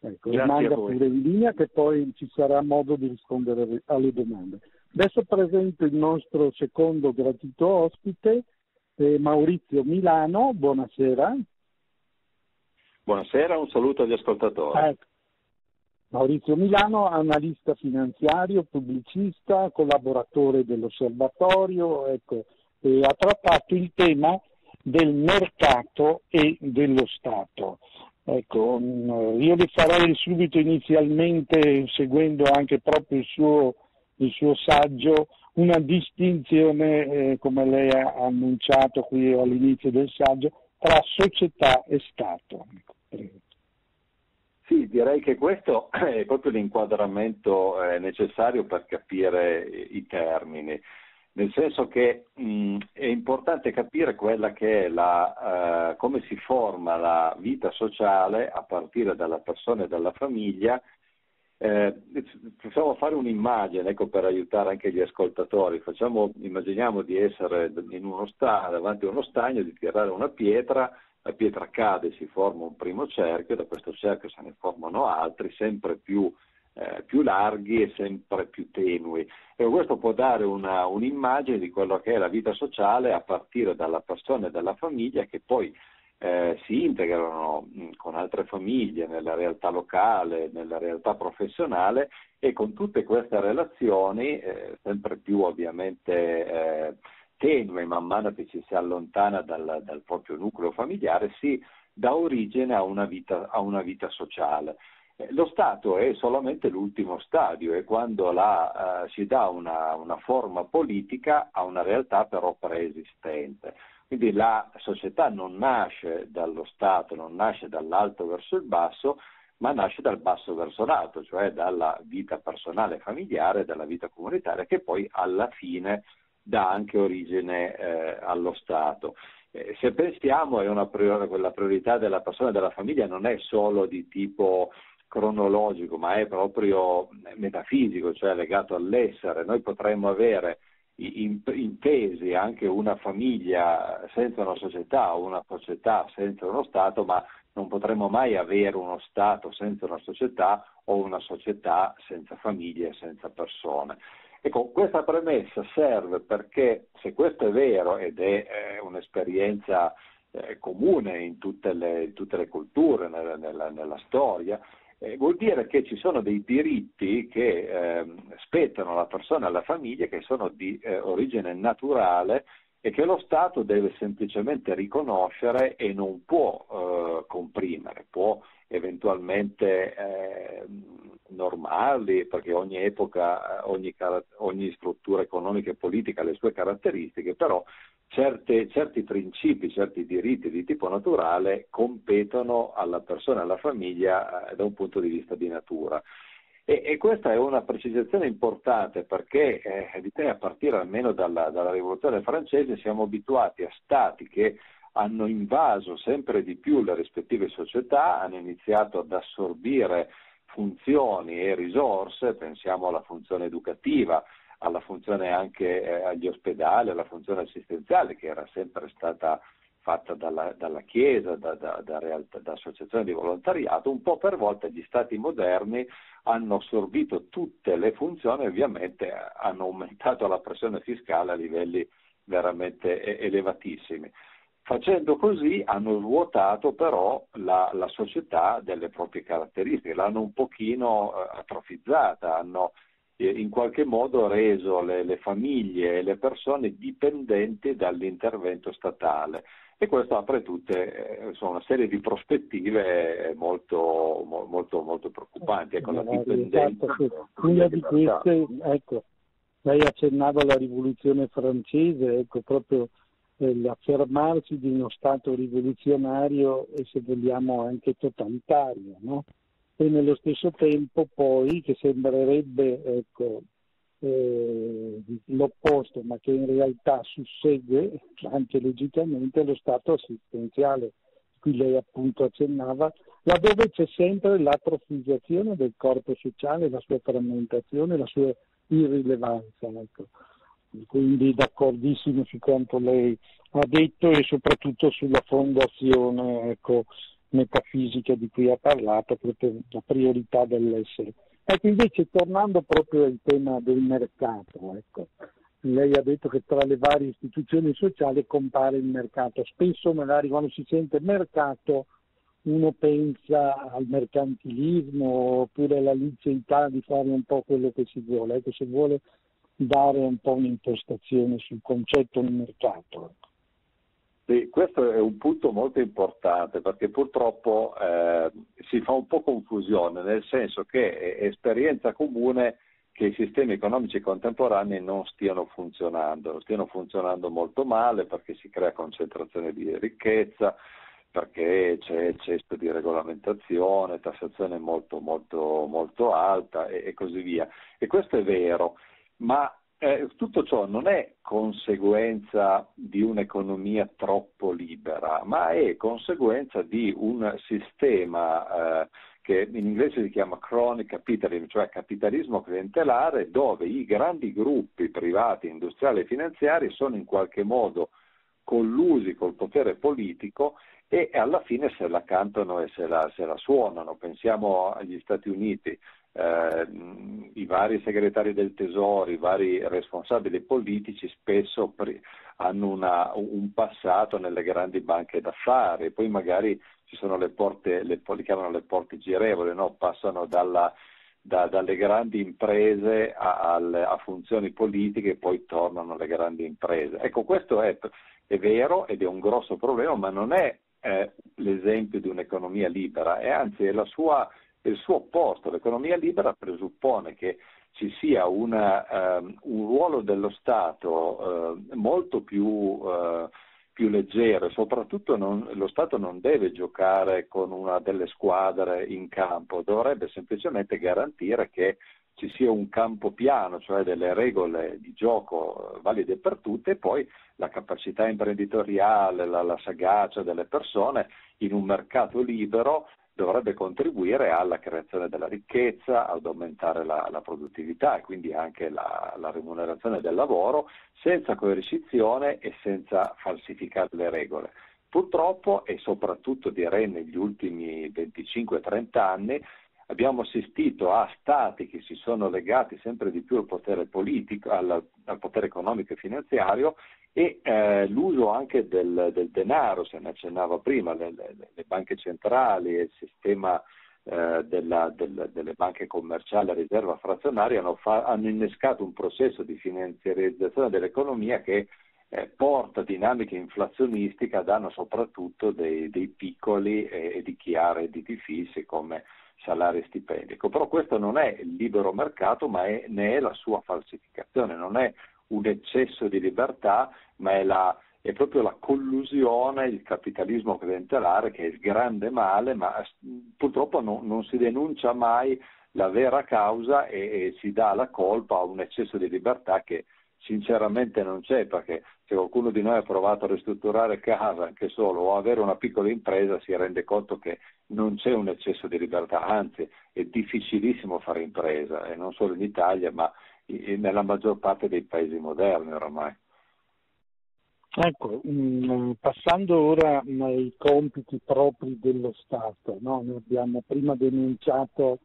Ecco, rimanga pure in linea che poi ci sarà modo di rispondere alle domande. Adesso presento il nostro secondo gratito ospite, eh, Maurizio Milano, buonasera. Buonasera, un saluto agli ascoltatori. Ecco. Maurizio Milano, analista finanziario, pubblicista, collaboratore dell'osservatorio, ecco, ha trattato il tema del mercato e dello Stato. Ecco, mm, io le farei subito inizialmente, seguendo anche proprio il suo, il suo saggio, una distinzione, eh, come lei ha annunciato qui all'inizio del saggio, tra società e Stato. Ecco. Sì, direi che questo è proprio l'inquadramento eh, necessario per capire i termini, nel senso che mh, è importante capire quella che è la, uh, come si forma la vita sociale a partire dalla persona e dalla famiglia. Eh, possiamo fare un'immagine ecco, per aiutare anche gli ascoltatori. Facciamo, immaginiamo di essere sta- davanti a uno stagno, di tirare una pietra la pietra cade, si forma un primo cerchio, da questo cerchio se ne formano altri, sempre più, eh, più larghi e sempre più tenui. E questo può dare una, un'immagine di quello che è la vita sociale a partire dalla persona e dalla famiglia che poi eh, si integrano mh, con altre famiglie nella realtà locale, nella realtà professionale e con tutte queste relazioni, eh, sempre più ovviamente eh, tenue man mano che ci si allontana dal, dal proprio nucleo familiare, si dà origine a una vita, a una vita sociale. Eh, lo Stato è solamente l'ultimo stadio e quando la, uh, si dà una, una, forma politica a una realtà però preesistente. Quindi la società non nasce dallo Stato, non nasce dall'alto verso il basso, ma nasce dal basso verso l'alto, cioè dalla vita personale familiare, dalla vita comunitaria, che poi alla fine dà anche origine eh, allo Stato. Eh, se pensiamo è una prior- la priorità della persona e della famiglia non è solo di tipo cronologico, ma è proprio metafisico, cioè legato all'essere. Noi potremmo avere intesi anche una famiglia senza una società o una società senza uno Stato, ma non potremo mai avere uno Stato senza una società o una società senza famiglie e senza persone. Ecco, questa premessa serve perché se questo è vero ed è eh, un'esperienza eh, comune in tutte le, tutte le culture, nella, nella, nella storia, eh, vuol dire che ci sono dei diritti che eh, spettano alla persona e alla famiglia che sono di eh, origine naturale e che lo Stato deve semplicemente riconoscere e non può eh, comprimere, può eventualmente eh, normali, perché ogni epoca, ogni, ogni, struttura economica e politica ha le sue caratteristiche, però certe, certi principi, certi diritti di tipo naturale competono alla persona alla famiglia eh, da un punto di vista di natura. E, e, questa è una precisazione importante perché eh, a partire almeno dalla, dalla, rivoluzione francese siamo abituati a stati che hanno invaso sempre di più le rispettive società, hanno iniziato ad assorbire funzioni e risorse, pensiamo alla funzione educativa, alla funzione anche eh, agli ospedali, alla funzione assistenziale che era sempre stata fatta dalla, dalla Chiesa, da, da, da, realtà, da, associazioni di volontariato, un po' per volta gli stati moderni hanno assorbito tutte le funzioni e ovviamente hanno aumentato la pressione fiscale a livelli veramente elevatissimi. Facendo così hanno svuotato però la, la società delle proprie caratteristiche, l'hanno un pochino eh, atrofizzata, hanno eh, in qualche modo reso le, le famiglie e le persone dipendenti dall'intervento statale e questo apre tutte eh, una serie di prospettive molto, molto, molto preoccupanti. Ecco, la dipendenza. Esatto, Una di queste, ecco, lei accennava alla rivoluzione francese, ecco, proprio l'affermarsi di uno Stato rivoluzionario e se vogliamo anche totalitario, no? e nello stesso tempo poi che sembrerebbe ecco, eh, l'opposto, ma che in realtà sussegue anche legittimamente lo Stato assistenziale, qui lei appunto accennava, laddove c'è sempre l'atrofizzazione del corpo sociale, la sua frammentazione, la sua irrilevanza. Ecco quindi d'accordissimo su quanto lei ha detto e soprattutto sulla fondazione ecco, metafisica di cui ha parlato, proprio la priorità dell'essere. Ecco, invece tornando proprio al tema del mercato, ecco, lei ha detto che tra le varie istituzioni sociali compare il mercato. Spesso magari quando si sente mercato uno pensa al mercantilismo oppure alla liceità di fare un po' quello che si vuole. Ecco, se vuole dare un po' un'impostazione sul concetto di mercato. Sì, questo è un punto molto importante perché purtroppo eh, si fa un po' confusione, nel senso che è esperienza comune che i sistemi economici contemporanei non stiano funzionando, stiano funzionando molto male perché si crea concentrazione di ricchezza, perché c'è eccesso di regolamentazione, tassazione molto, molto, molto alta e, e così via. E questo è vero, ma eh, tutto ciò non è conseguenza di un'economia troppo libera, ma è conseguenza di un sistema eh, che in inglese si chiama chronic capitalism, cioè capitalismo clientelare, dove i grandi gruppi privati, industriali e finanziari sono in qualche modo collusi col potere politico e alla fine se la cantano e se la, se la suonano. Pensiamo agli Stati Uniti, eh, i vari segretari del tesoro, i vari responsabili politici spesso pre- hanno una, un passato nelle grandi banche d'affari, poi magari ci sono le porte, le, li chiamano le porte girevoli, no? passano dalla, da, dalle grandi imprese a, a, a, funzioni politiche e poi tornano alle grandi imprese. Ecco, questo è, è vero ed è un grosso problema, ma non è eh, l'esempio di un'economia libera, è anzi è la sua il suo opposto. L'economia libera presuppone che ci sia una, um, un ruolo dello Stato uh, molto più, uh, più, leggero e soprattutto non, lo Stato non deve giocare con una delle squadre in campo, dovrebbe semplicemente garantire che ci sia un campo piano, cioè delle regole di gioco eh, valide per tutte, e poi la capacità imprenditoriale, la, la sagacia delle persone in un mercato libero dovrebbe contribuire alla creazione della ricchezza, ad aumentare la, la produttività e quindi anche la, la, remunerazione del lavoro senza coercizione e senza falsificare le regole. Purtroppo e soprattutto direi negli ultimi 25-30 anni abbiamo assistito a stati che si sono legati sempre di più al potere politico, al, al potere economico e finanziario e eh, l'uso anche del, del, denaro, se ne accennava prima, le, le, le banche centrali e il sistema eh, della, del, delle banche commerciali a riserva frazionaria hanno, fa, hanno, innescato un processo di finanziarizzazione dell'economia che eh, porta dinamiche inflazionistiche a danno soprattutto dei, dei piccoli e, di chi ha redditi fissi come salari e stipendi. Ecco, però questo non è il libero mercato, ma è, ne è la sua falsificazione, non è un eccesso di libertà, ma è, la, è proprio la collusione, il capitalismo clientelare che è il grande male, ma purtroppo non, non si denuncia mai la vera causa e, e si dà la colpa a un eccesso di libertà che sinceramente non c'è perché se qualcuno di noi ha provato a ristrutturare casa anche solo o avere una piccola impresa si rende conto che non c'è un eccesso di libertà, anzi è difficilissimo fare impresa e non solo in Italia ma nella maggior parte dei paesi moderni oramai. Ecco, mm, passando ora ai compiti propri dello Stato, no? noi abbiamo prima denunciato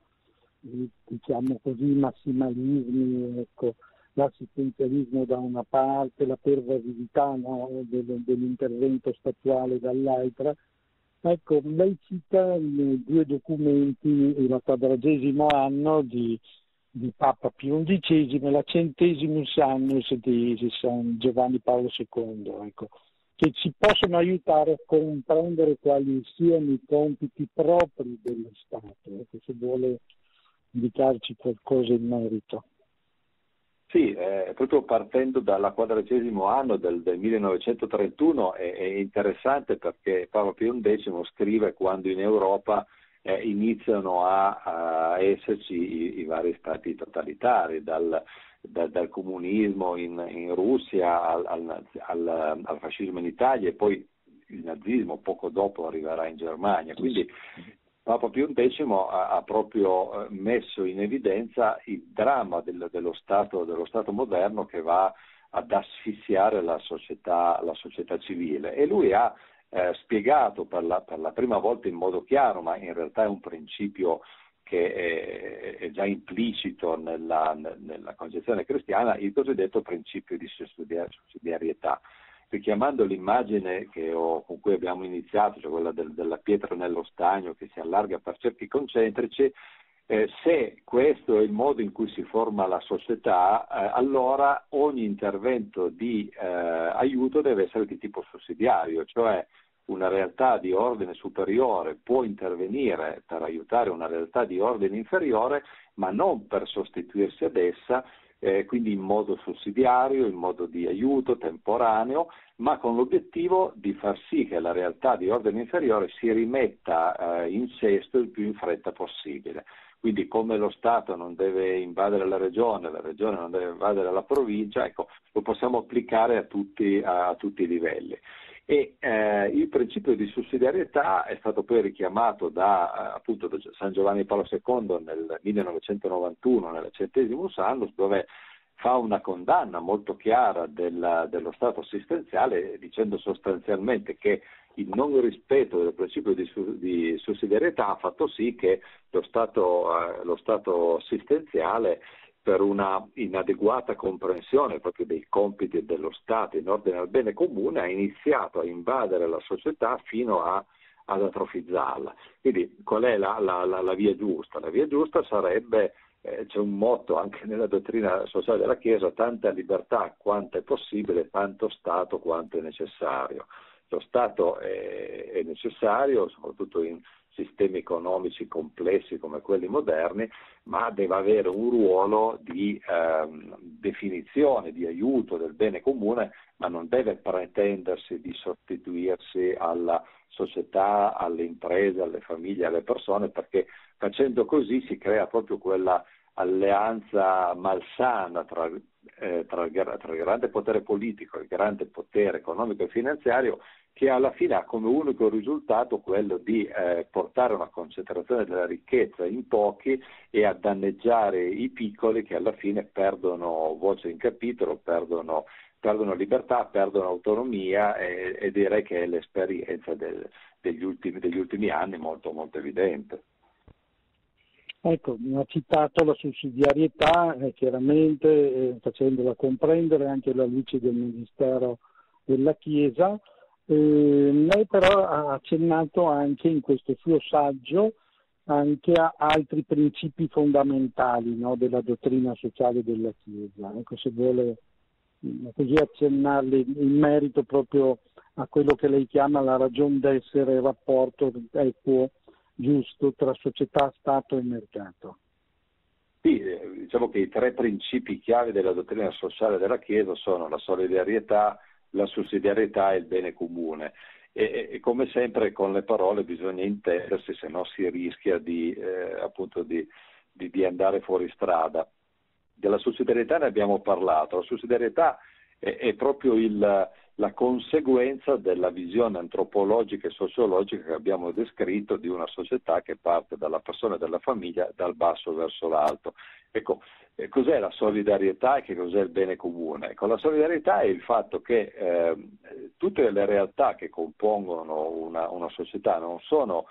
diciamo così, i massimalismi, ecco, l'assistenzialismo da una parte, la pervasività no? dell'intervento statuale dall'altra. Ecco, lei cita due documenti, il quadragesimo anno di di Papa Pio XI e la centesimus annus di, di San Giovanni Paolo II, ecco, che ci possono aiutare a comprendere quali siano i compiti propri dello Stato, ecco, se vuole indicarci qualcosa in merito. Sì, eh, proprio partendo dal quadragesimo anno del, del 1931 è, è, interessante perché Papa Pio XI scrive quando in Europa eh, iniziano a, a esserci i, i, vari stati totalitari, dal, da, dal comunismo in, in Russia al, al, al, al, fascismo in Italia e poi il nazismo poco dopo arriverà in Germania. Quindi Papa Pio X ha, ha proprio eh, messo in evidenza il dramma del, dello, stato, dello, stato, moderno che va ad asfissiare la società, la società civile e lui ha eh, spiegato per la, per la, prima volta in modo chiaro, ma in realtà è un principio che è, è già implicito nella, nella, concezione cristiana, il cosiddetto principio di sussidiarietà. Richiamando l'immagine ho, con cui abbiamo iniziato, cioè quella del, della pietra nello stagno che si allarga per cerchi concentrici, eh, se questo è il modo in cui si forma la società, eh, allora ogni intervento di eh, aiuto deve essere di tipo sussidiario, cioè una realtà di ordine superiore può intervenire per aiutare una realtà di ordine inferiore, ma non per sostituirsi ad essa, eh, quindi in modo sussidiario, in modo di aiuto temporaneo, ma con l'obiettivo di far sì che la realtà di ordine inferiore si rimetta eh, in sesto il più in fretta possibile. Quindi come lo Stato non deve invadere la regione, la regione non deve invadere la provincia, ecco, lo possiamo applicare a tutti, a, a tutti i livelli e eh, il principio di sussidiarietà è stato poi richiamato da, eh, appunto, da San Giovanni Paolo II nel 1991, nel Centesimus Annus, dove fa una condanna molto chiara della, dello Stato assistenziale dicendo sostanzialmente che il non rispetto del principio di, di sussidiarietà ha fatto sì che lo Stato, eh, lo stato assistenziale per una inadeguata comprensione proprio dei compiti dello Stato in ordine al bene comune, ha iniziato a invadere la società fino a, ad atrofizzarla. Quindi qual è la, la, la, la via giusta? La via giusta sarebbe, eh, c'è un motto anche nella dottrina sociale della Chiesa, tanta libertà quanto è possibile, tanto Stato quanto è necessario. Lo Stato è, è necessario, soprattutto in sistemi economici complessi come quelli moderni, ma deve avere un ruolo di ehm, definizione, di aiuto del bene comune, ma non deve pretendersi di sostituirsi alla società, alle imprese, alle famiglie, alle persone, perché facendo così si crea proprio quella alleanza malsana tra, eh, tra, tra, il, grande potere politico e il grande potere economico e finanziario che alla fine ha come unico risultato quello di eh, portare una concentrazione della ricchezza in pochi e a danneggiare i piccoli che alla fine perdono voce in capitolo, perdono, perdono libertà, perdono autonomia e, e, direi che è l'esperienza del, degli, ultimi, degli ultimi anni molto, molto evidente. Ecco, ha citato la sussidiarietà, eh, chiaramente eh, facendola comprendere anche alla luce del Ministero della Chiesa. Lei però ha accennato anche in questo suo saggio anche a altri principi fondamentali no, della dottrina sociale della Chiesa. Ecco, se vuole mm, così accennarli in merito proprio a quello che lei chiama la ragione d'essere, il rapporto equo giusto tra società, Stato e mercato. Sì, eh, diciamo che i tre principi chiave della dottrina sociale della Chiesa sono la solidarietà, la sussidiarietà e il bene comune. E, e come sempre con le parole bisogna intendersi, se no si rischia di, eh, appunto di, di, di andare fuori strada. Della sussidiarietà ne abbiamo parlato, la sussidiarietà è, è proprio il, la conseguenza della visione antropologica e sociologica che abbiamo descritto di una società che parte dalla persona e dalla famiglia dal basso verso l'alto. Ecco, eh, cos'è la solidarietà e che cos'è il bene comune? Ecco, la solidarietà è il fatto che eh, tutte le realtà che compongono una, una società non sono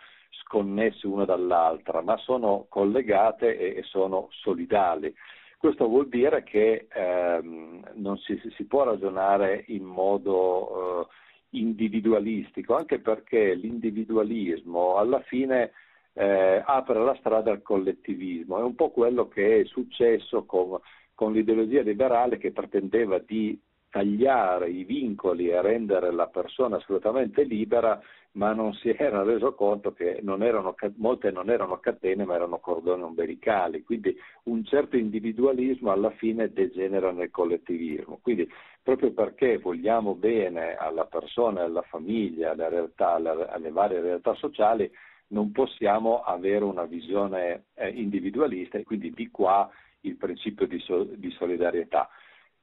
sconnesse una dall'altra, ma sono collegate e, e sono solidali. Questo vuol dire che ehm, non si, si, può ragionare in modo eh, individualistico, anche perché l'individualismo alla fine eh, apre la strada al collettivismo. È un po' quello che è successo con, con l'ideologia liberale che pretendeva di tagliare i vincoli e rendere la persona assolutamente libera, ma non si era reso conto che non erano, molte non erano catene ma erano cordoni ombelicali, quindi un certo individualismo alla fine degenera nel collettivismo. Quindi proprio perché vogliamo bene alla persona, alla famiglia, alle, realtà, alle, varie realtà sociali, non possiamo avere una visione eh, individualista e quindi di qua il principio di solidarietà.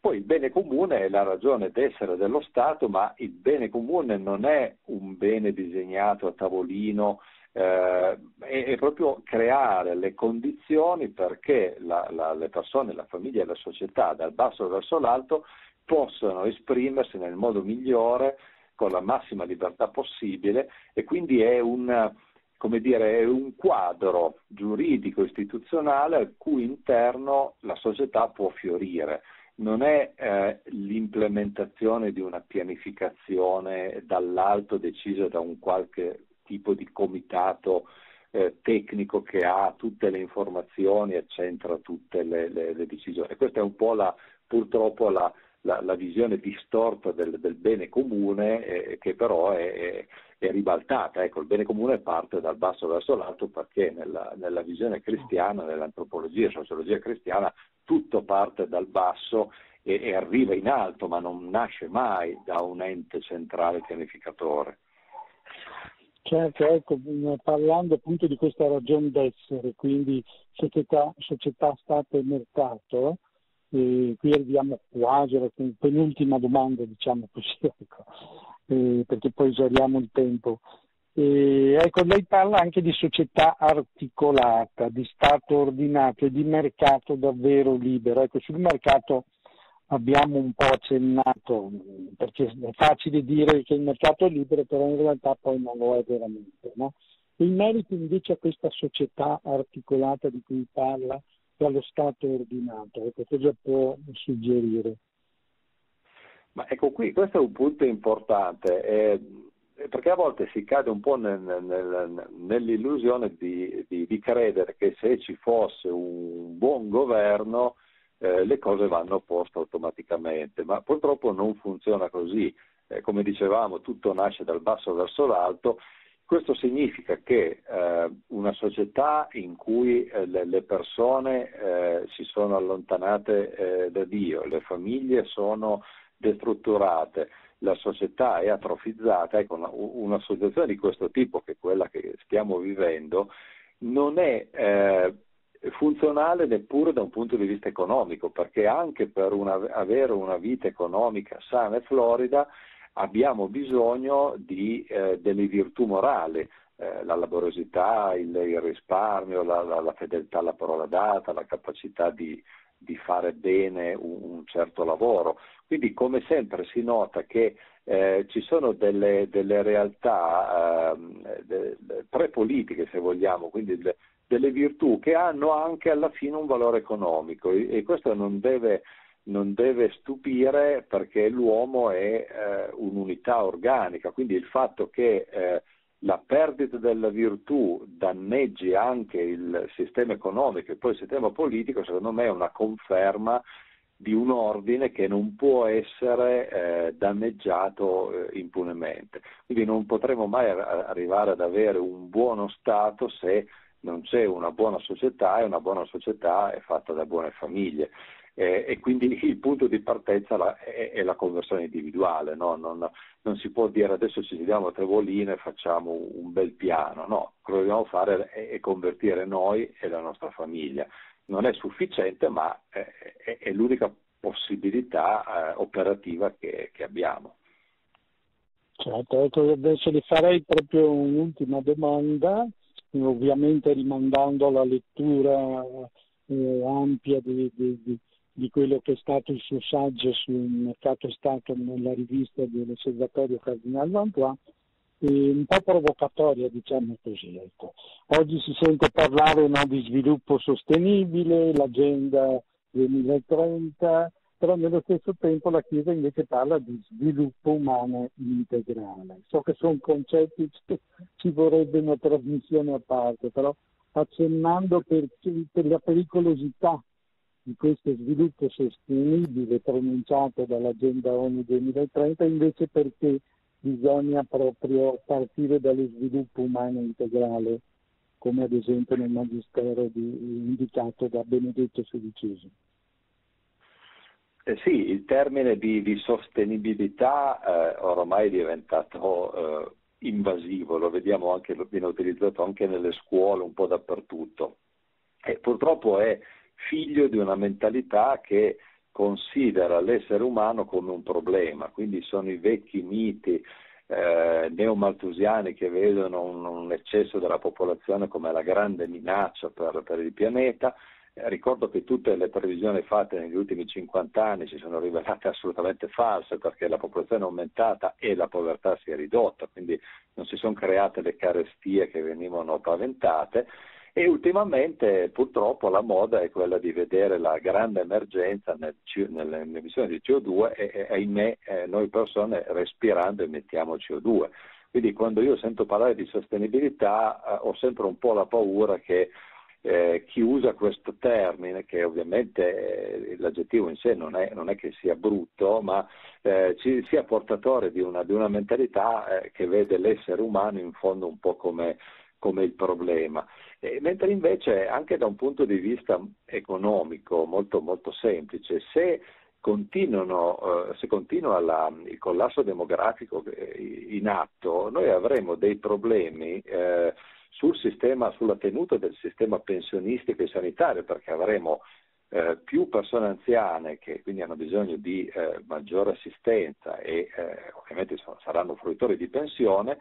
Poi il bene comune è la ragione d'essere dello Stato, ma il bene comune non è un bene disegnato a tavolino, eh, è, proprio creare le condizioni perché la, la, le persone, la famiglia e la società, dal basso verso l'alto, possano esprimersi nel modo migliore, con la massima libertà possibile e quindi è un, come dire, è un quadro giuridico istituzionale al cui interno la società può fiorire non è eh, l'implementazione di una pianificazione dall'alto decisa da un qualche tipo di comitato eh, tecnico che ha tutte le informazioni e centra tutte le, le, le decisioni. Questa è un po' la, purtroppo la, la, la visione distorta del, del bene comune eh, che però è, è, ribaltata. Ecco, il bene comune parte dal basso verso l'alto perché nella, nella visione cristiana, nell'antropologia e sociologia cristiana, tutto parte dal basso e, e arriva in alto, ma non nasce mai da un ente centrale pianificatore. Certo, ecco, parlando appunto di questa ragione d'essere, quindi società, società Stato e mercato, eh, qui arriviamo quasi alla penultima domanda, diciamo così, ecco, eh, perché poi esoriamo il tempo. Eh, ecco, lei parla anche di società articolata, di Stato ordinato e di mercato davvero libero. Ecco, sul mercato abbiamo un po' accennato, perché è facile dire che il mercato è libero, però in realtà poi non lo è veramente. No? In merito invece a questa società articolata di cui parla, dallo Stato ordinato, ecco, cosa può suggerire? Ma ecco qui, questo è un punto importante. Eh, perché a volte si cade un po' nel, nel, nell'illusione di, di, di, credere che se ci fosse un buon governo eh, le cose vanno poste automaticamente, ma purtroppo non funziona così. Eh, come dicevamo, tutto nasce dal basso verso l'alto. Questo significa che eh, una società in cui eh, le, le, persone eh, si sono allontanate eh, da Dio, le famiglie sono destrutturate, la società è atrofizzata, ecco, una, una situazione di questo tipo, che è quella che stiamo vivendo, non è eh, funzionale neppure da un punto di vista economico, perché anche per una, avere una vita economica sana e florida abbiamo bisogno di, eh, delle virtù morali, eh, la laboriosità, il, il risparmio, la, la, la, fedeltà alla parola data, la capacità di, di fare bene un, un, certo lavoro. Quindi come sempre si nota che eh, ci sono delle, delle realtà eh, de, de, prepolitiche, se vogliamo, quindi de, delle virtù che hanno anche alla fine un valore economico e, e questo non deve, non deve, stupire perché l'uomo è eh, un'unità organica, quindi il fatto che eh, la perdita della virtù danneggi anche il sistema economico e poi il sistema politico, secondo me è una conferma di un ordine che non può essere eh, danneggiato eh, impunemente. Quindi non potremo mai arrivare ad avere un buono Stato se non c'è una buona società e una buona società è fatta da buone famiglie eh, e quindi il punto di partenza la, è, è, la conversione individuale, no? non, non, si può dire adesso ci sediamo a Trevolino e facciamo un bel piano, no, quello che dobbiamo fare è, è convertire noi e la nostra famiglia. Non è sufficiente ma è, è l'unica possibilità eh, operativa che, che abbiamo. Certo, ecco, adesso le farei proprio un'ultima domanda, ovviamente rimandando alla lettura eh, ampia di, di, di, di quello che è stato il suo saggio sul mercato stato nella rivista dell'osservatorio Cardinal Vantois, un po' provocatoria, diciamo così. Ecco. Oggi si sente parlare no, di sviluppo sostenibile, l'agenda 2030, però nello stesso tempo la Chiesa invece parla di sviluppo umano integrale. So che sono concetti che ci vorrebbe una trasmissione a parte, però accennando per, per la pericolosità di questo sviluppo sostenibile pronunciato dall'agenda ONU 2030 invece perché bisogna proprio partire dallo sviluppo umano integrale come ad esempio nel Magistero di, indicato da Benedetto XVI. Eh sì, il termine di, di sostenibilità eh, ormai è diventato eh, invasivo, lo vediamo anche, viene utilizzato anche nelle scuole, un po' dappertutto. E purtroppo è figlio di una mentalità che considera l'essere umano come un problema, quindi sono i vecchi miti eh, neomaltusiani che vedono un, un, eccesso della popolazione come la grande minaccia per, per il pianeta. Eh, ricordo che tutte le previsioni fatte negli ultimi 50 anni si sono rivelate assolutamente false perché la popolazione è aumentata e la povertà si è ridotta, quindi non si sono create le carestie che venivano paventate e ultimamente purtroppo la moda è quella di vedere la grande emergenza nel, nelle emissioni di CO2 e, e ahimè eh, noi persone respirando emettiamo CO2. Quindi quando io sento parlare di sostenibilità eh, ho sempre un po' la paura che eh, chi usa questo termine, che ovviamente eh, l'aggettivo in sé non è, non è, che sia brutto, ma eh, ci, sia portatore di una, di una mentalità eh, che vede l'essere umano in fondo un po' come come il problema, eh, mentre invece anche da un punto di vista economico molto, molto semplice, se, eh, se continua la, il collasso demografico in atto, noi avremo dei problemi eh, sul sistema, sulla tenuta del sistema pensionistico e sanitario, perché avremo eh, più persone anziane che quindi hanno bisogno di eh, maggiore assistenza e eh, ovviamente saranno fruitori di pensione,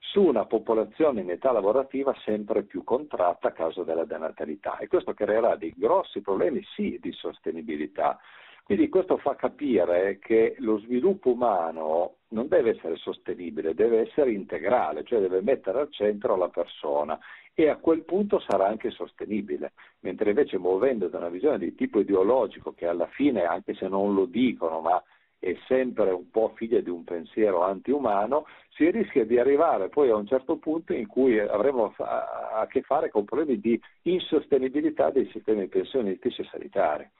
su una popolazione in età lavorativa sempre più contratta a causa della denatalità e questo creerà dei grossi problemi sì di sostenibilità. Quindi questo fa capire che lo sviluppo umano non deve essere sostenibile, deve essere integrale, cioè deve mettere al centro la persona e a quel punto sarà anche sostenibile, mentre invece muovendo da una visione di tipo ideologico che alla fine, anche se non lo dicono, ma è sempre un po' figlia di un pensiero antiumano, si rischia di arrivare poi a un certo punto in cui avremo a, che fare con problemi di insostenibilità dei sistemi pensionistici e sanitari.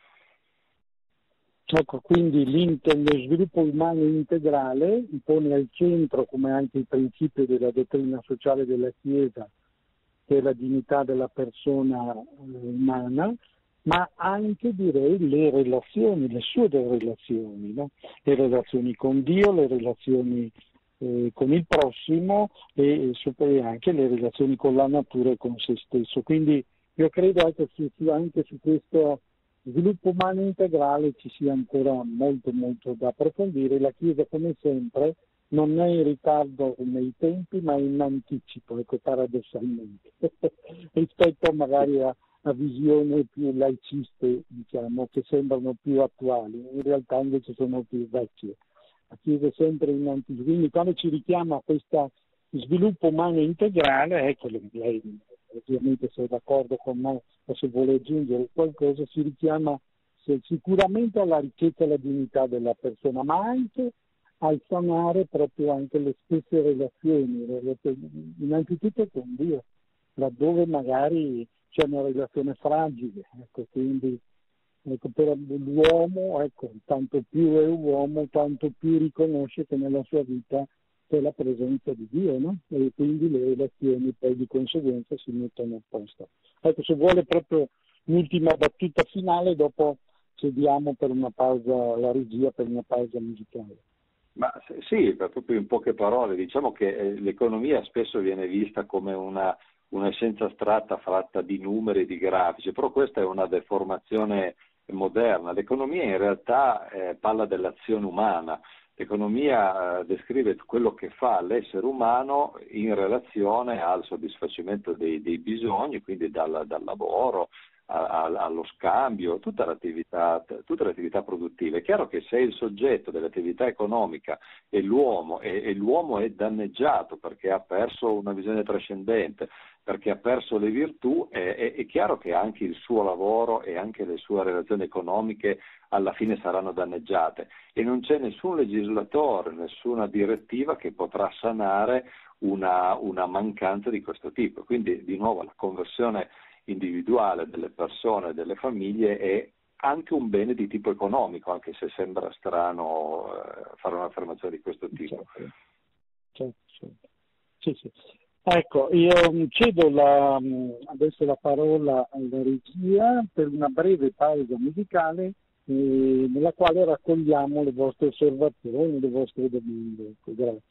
Ecco, quindi lo sviluppo umano integrale pone al centro, come anche il principio della dottrina sociale della Chiesa, che è la dignità della persona eh, umana, ma anche direi le relazioni, le sue relazioni, no? le relazioni con Dio, le relazioni eh, con il prossimo e, e anche le relazioni con la natura e con se stesso. Quindi io credo anche su, anche su questo sviluppo umano integrale ci sia ancora molto molto da approfondire. La Chiesa come sempre non è in ritardo nei tempi ma in anticipo, ecco paradossalmente, rispetto magari a, a, visioni più laiciste, diciamo, che sembrano più attuali, in realtà invece sono più vecchie. La Chiesa è sempre in anticipo, quindi quando ci richiama a questo sviluppo umano integrale, ecco, lei ovviamente se è d'accordo con me o se vuole aggiungere qualcosa, si richiama sicuramente alla ricchezza e alla dignità della persona, ma anche al sanare proprio anche le stesse relazioni, innanzitutto con Dio, laddove magari c'è una relazione fragile, ecco, quindi ecco, per l'uomo, ecco, tanto più è uomo, tanto più riconosce che nella sua vita c'è la presenza di Dio, no? E quindi le relazioni poi di conseguenza si mettono a posto. Ecco, se vuole proprio l'ultima battuta finale, dopo cediamo per una pausa la regia, per una pausa musicale. Ma sì, proprio in poche parole, diciamo che eh, l'economia spesso viene vista come una, una scienza astratta fatta di numeri e di grafici, però questa è una deformazione moderna. L'economia in realtà eh, parla dell'azione umana, L'economia eh, descrive quello che fa l'essere umano in relazione al soddisfacimento dei, dei bisogni, quindi dal, dal lavoro allo scambio, tutta l'attività, tutte le attività produttive. È chiaro che se il soggetto dell'attività economica è l'uomo e l'uomo è danneggiato perché ha perso una visione trascendente, perché ha perso le virtù, è, è, è, chiaro che anche il suo lavoro e anche le sue relazioni economiche alla fine saranno danneggiate e non c'è nessun legislatore, nessuna direttiva che potrà sanare una, una mancanza di questo tipo. Quindi di nuovo la conversione individuale delle persone, delle famiglie è anche un bene di tipo economico, anche se sembra strano eh, fare un'affermazione di questo tipo. Certo. certo. Sì, sì. Ecco, io cedo la, adesso la parola alla regia per una breve pausa musicale eh, nella quale raccogliamo le vostre osservazioni, le vostre domande. Ecco, grazie.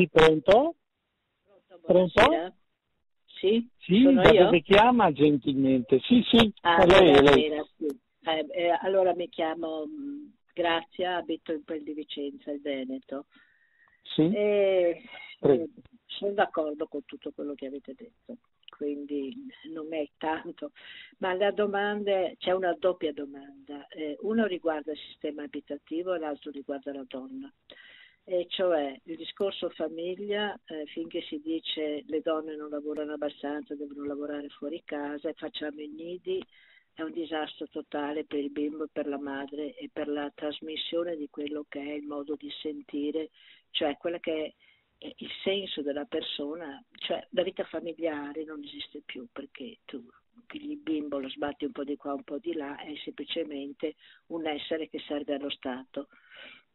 Sì, pronto? Pronto? Sì, sì sono da io? dove chiama gentilmente? Sì, sì, ah, lei, lei. Sì. Eh, eh, allora mi chiamo mm, Grazia, abito in Pel di Vicenza, il Veneto. Sì. E, eh, sono d'accordo con tutto quello che avete detto, quindi non è tanto, ma la domanda, c'è una doppia domanda, eh, uno riguarda il sistema abitativo e l'altro riguarda la donna e cioè il discorso famiglia, eh, finché si dice le donne non lavorano abbastanza, devono lavorare fuori casa e facciamo i nidi, è un disastro totale per il bimbo, per la madre e per la trasmissione di quello che è il modo di sentire, cioè quello che è il senso della persona, cioè la vita familiare non esiste più perché tu il bimbo lo sbatti un po' di qua, un po' di là, è semplicemente un essere che serve allo Stato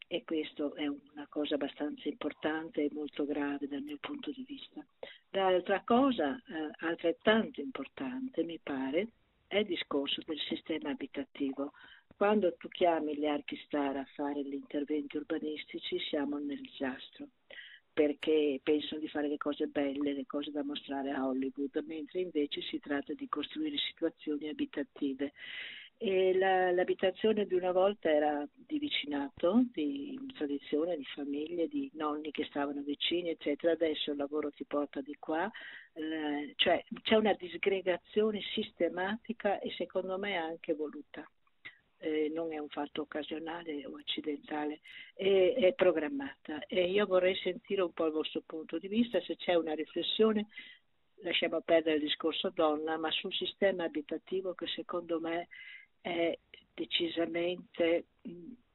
e questo è una cosa abbastanza importante e molto grave dal mio punto di vista. L'altra cosa eh, altrettanto importante, mi pare, è il discorso del sistema abitativo. Quando tu chiami gli archistar a fare gli interventi urbanistici siamo nel disastro perché pensano di fare le cose belle, le cose da mostrare a Hollywood, mentre invece si tratta di costruire situazioni abitative e la, l'abitazione di una volta era di vicinato, di tradizione, di famiglie, di nonni che stavano vicini, eccetera. Adesso il lavoro ti porta di qua, eh, cioè c'è una disgregazione sistematica e secondo me anche voluta. Eh, non è un fatto occasionale o accidentale, è, è, programmata. E io vorrei sentire un po' il vostro punto di vista, se c'è una riflessione, lasciamo perdere il discorso donna, ma sul sistema abitativo che secondo me è decisamente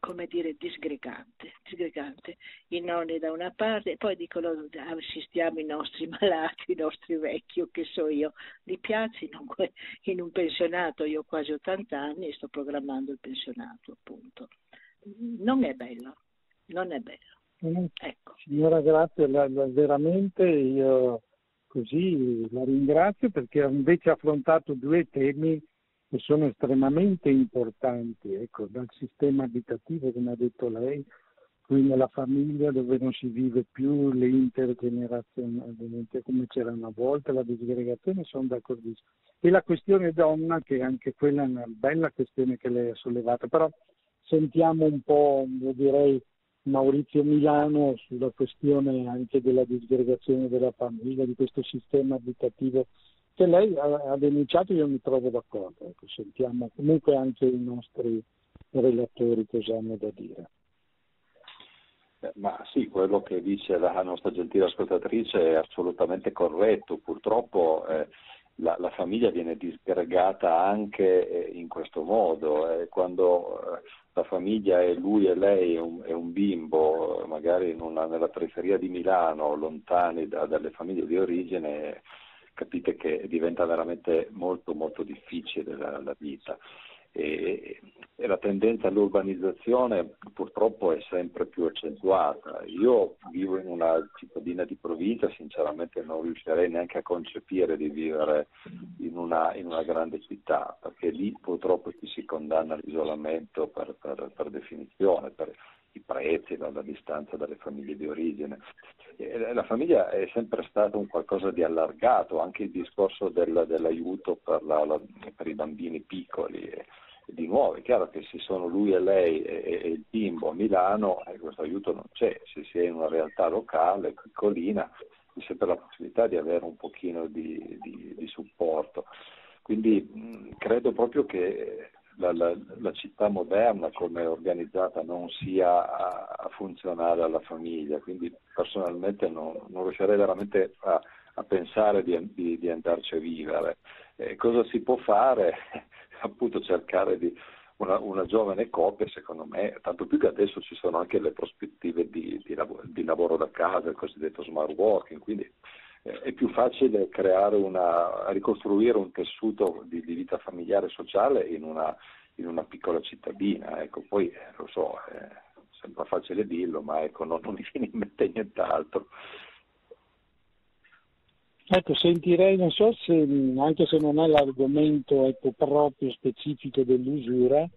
come dire disgregante, disgregante. I nonni da una parte e poi dicono assistiamo i nostri malati, i nostri vecchi, o che so io, li piazzi in, in un pensionato, io ho quasi 80 anni e sto programmando il pensionato appunto. Non è bello, non è bello. Mm. Ecco. Signora, grazie, la, la, veramente io così la ringrazio perché ha invece affrontato due temi che sono estremamente importanti, ecco, dal sistema abitativo, come ha detto lei, qui nella famiglia dove non si vive più le intergenerazionali come c'era una volta, la disgregazione, sono d'accordissimo. E la questione donna, che anche quella è una bella questione che lei ha sollevato, però sentiamo un po', io direi, Maurizio Milano sulla questione anche della disgregazione della famiglia, di questo sistema abitativo che lei ha, denunciato, io mi trovo d'accordo. Ecco, sentiamo comunque anche i nostri relatori cosa hanno da dire. Eh, ma sì, quello che dice la nostra gentile ascoltatrice è assolutamente corretto. Purtroppo eh, la, la, famiglia viene disgregata anche eh, in questo modo. Eh, quando eh, la famiglia è lui e lei è un, è un bimbo, magari una, nella periferia di Milano, lontani da, dalle famiglie di origine, capite che diventa veramente molto molto difficile la, la vita e, e la tendenza all'urbanizzazione purtroppo è sempre più accentuata. Io vivo in una cittadina di provincia, sinceramente non riuscirei neanche a concepire di vivere in una, in una grande città, perché lì purtroppo ci si condanna all'isolamento per, per, per definizione, per i prezzi, la, la, distanza dalle famiglie di origine. La famiglia è sempre stato un qualcosa di allargato, anche il discorso del, dell'aiuto per, la, la, per, i bambini piccoli. E, di nuovo è chiaro che se sono lui e lei e, e il bimbo a Milano, eh, questo aiuto non c'è, se si è in una realtà locale, piccolina, c'è sempre la possibilità di avere un pochino di, di, di supporto. Quindi mh, credo proprio che la, la, la, città moderna come è organizzata non sia a, funzionare alla famiglia, quindi personalmente non, non riuscirei veramente a, a pensare di, di, di, andarci a vivere. Eh, cosa si può fare? appunto cercare di una, una, giovane coppia, secondo me, tanto più che adesso ci sono anche le prospettive di, di lavoro da casa, il cosiddetto smart working, quindi è più facile una, ricostruire un tessuto di, di vita familiare e sociale in una, in una, piccola cittadina. Ecco, poi eh, lo so, eh, sembra facile dirlo, ma ecco, non, non mi viene in mente nient'altro. Ecco, sentirei, non so se, anche se non è l'argomento ecco, proprio specifico dell'usura,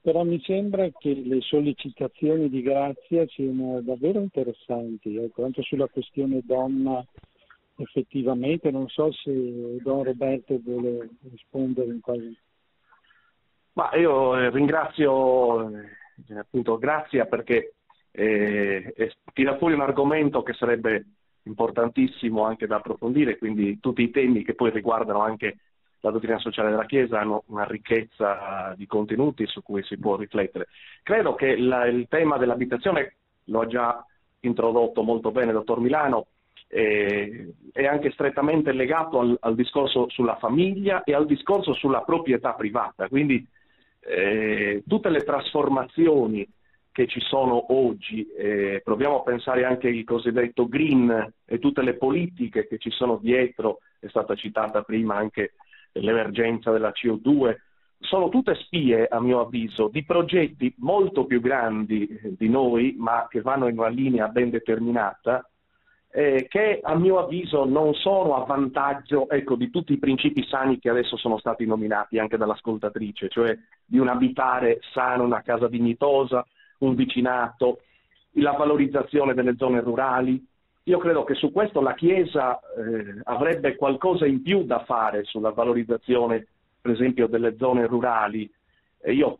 però mi sembra che le sollecitazioni di grazia siano davvero interessanti, ecco, anche sulla questione donna effettivamente, non so se Don Roberto vuole rispondere in quasi. Ma io eh, ringrazio eh, appunto Grazia perché eh, tira fuori un argomento che sarebbe importantissimo anche da approfondire, quindi tutti i temi che poi riguardano anche la dottrina sociale della Chiesa hanno una ricchezza di contenuti su cui si può riflettere. Credo che la, il tema dell'abitazione lo ha già introdotto molto bene il dottor Milano, eh, è anche strettamente legato al, al, discorso sulla famiglia e al discorso sulla proprietà privata, quindi eh, tutte le trasformazioni che ci sono oggi, eh, proviamo a pensare anche al cosiddetto green e tutte le politiche che ci sono dietro, è stata citata prima anche l'emergenza della CO2, sono tutte spie, a mio avviso, di progetti molto più grandi eh, di noi, ma che vanno in una linea ben determinata, eh, che a mio avviso non sono a vantaggio ecco, di tutti i principi sani che adesso sono stati nominati anche dall'ascoltatrice, cioè di un abitare sano, una casa dignitosa, un vicinato, la valorizzazione delle zone rurali. Io credo che su questo la Chiesa eh, avrebbe qualcosa in più da fare sulla valorizzazione, per esempio, delle zone rurali. E io,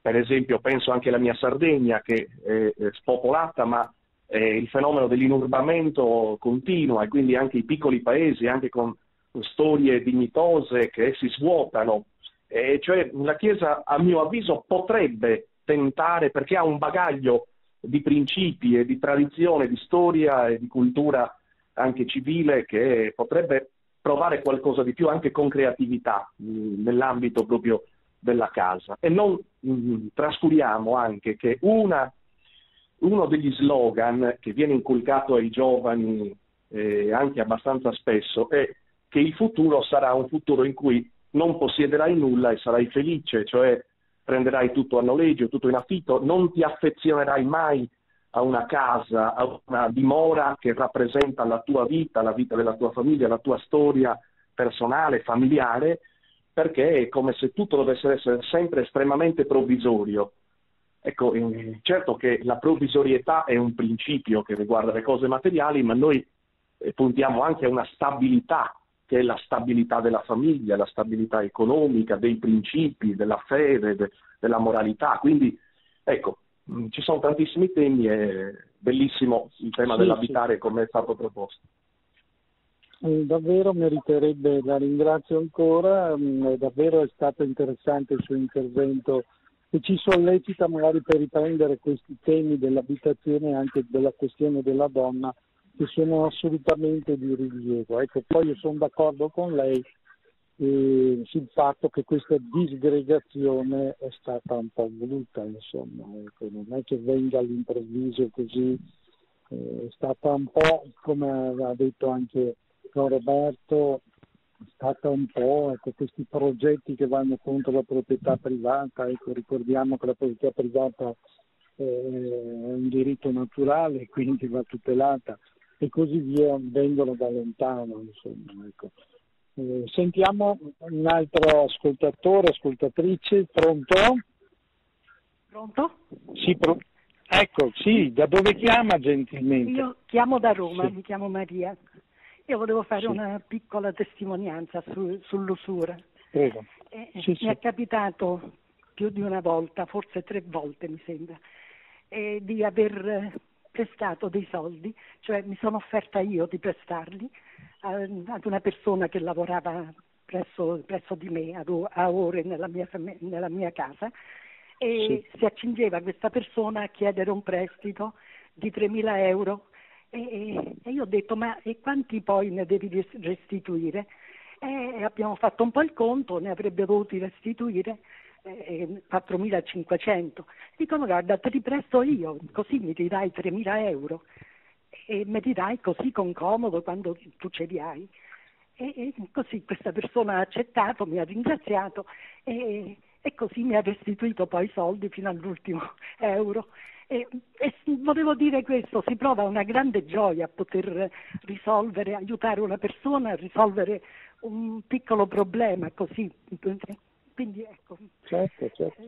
per esempio, penso anche alla mia Sardegna, che è, è spopolata, ma eh, il fenomeno dell'inurbamento continua e quindi anche i piccoli paesi, anche con storie dignitose che si svuotano. E cioè la Chiesa, a mio avviso, potrebbe tentare, perché ha un bagaglio di principi e di tradizione, di storia e di cultura anche civile che potrebbe provare qualcosa di più anche con creatività mm, nell'ambito proprio della casa. E non mh, mm, trascuriamo anche che una, uno degli slogan che viene inculcato ai giovani eh, anche abbastanza spesso è che il futuro sarà un futuro in cui non possiederai nulla e sarai felice, cioè prenderai tutto a noleggio, tutto in affitto, non ti affezionerai mai a una casa, a una dimora che rappresenta la tua vita, la vita della tua famiglia, la tua storia personale, familiare, perché è come se tutto dovesse essere sempre estremamente provvisorio. Ecco, certo che la provvisorietà è un principio che riguarda le cose materiali, ma noi eh, puntiamo anche a una stabilità, che è la stabilità della famiglia, la stabilità economica, dei principi, della fede, de, della moralità. Quindi, ecco, Mm, ci sono tantissimi temi, è bellissimo il tema sì, dell'abitare sì. come è stato proposto. Eh, davvero meriterebbe, la ringrazio ancora, mm, davvero è stato interessante il suo intervento e ci sollecita magari per riprendere questi temi dell'abitazione e anche della questione della donna che sono assolutamente di rilievo. Ecco, poi io sono d'accordo con lei eh, sul fatto che questa disgregazione è stata un po' voluta, insomma, ecco, non è che venga all'improvviso così, eh, è stata un po', come ha detto anche Don Roberto, stata un po' ecco, questi progetti che vanno contro la proprietà privata, ecco, ricordiamo che la proprietà privata è un diritto naturale, quindi va tutelata e così via, vengono da lontano, insomma, ecco. Eh, sentiamo un altro ascoltatore, ascoltatrice, pronto? Pronto? Sì, pro- ecco, sì, da dove chiama gentilmente? Io chiamo da Roma, sì. mi chiamo Maria. Io volevo fare sì. una piccola testimonianza su, sull'usura. Prego. Eh, sì, mi è capitato più di una volta, forse tre volte mi sembra, eh, di aver prestato dei soldi, cioè mi sono offerta io di prestarli ad una persona che lavorava presso, presso di me a ore nella mia, nella mia casa e sì. si accingeva questa persona a chiedere un prestito di 3.000 euro e, e, io ho detto ma e quanti poi ne devi restituire? E abbiamo fatto un po' il conto, ne avrebbe dovuti restituire eh, 4.500. Dicono guarda te li presto io, così mi ridai 3.000 euro e mi dirai così con comodo quando tu ce li hai. E, e così questa persona ha accettato, mi ha ringraziato e, e, così mi ha restituito poi i soldi fino all'ultimo euro. E, e, volevo dire questo, si prova una grande gioia a poter risolvere, aiutare una persona a risolvere un piccolo problema così. Quindi ecco. Certo, certo.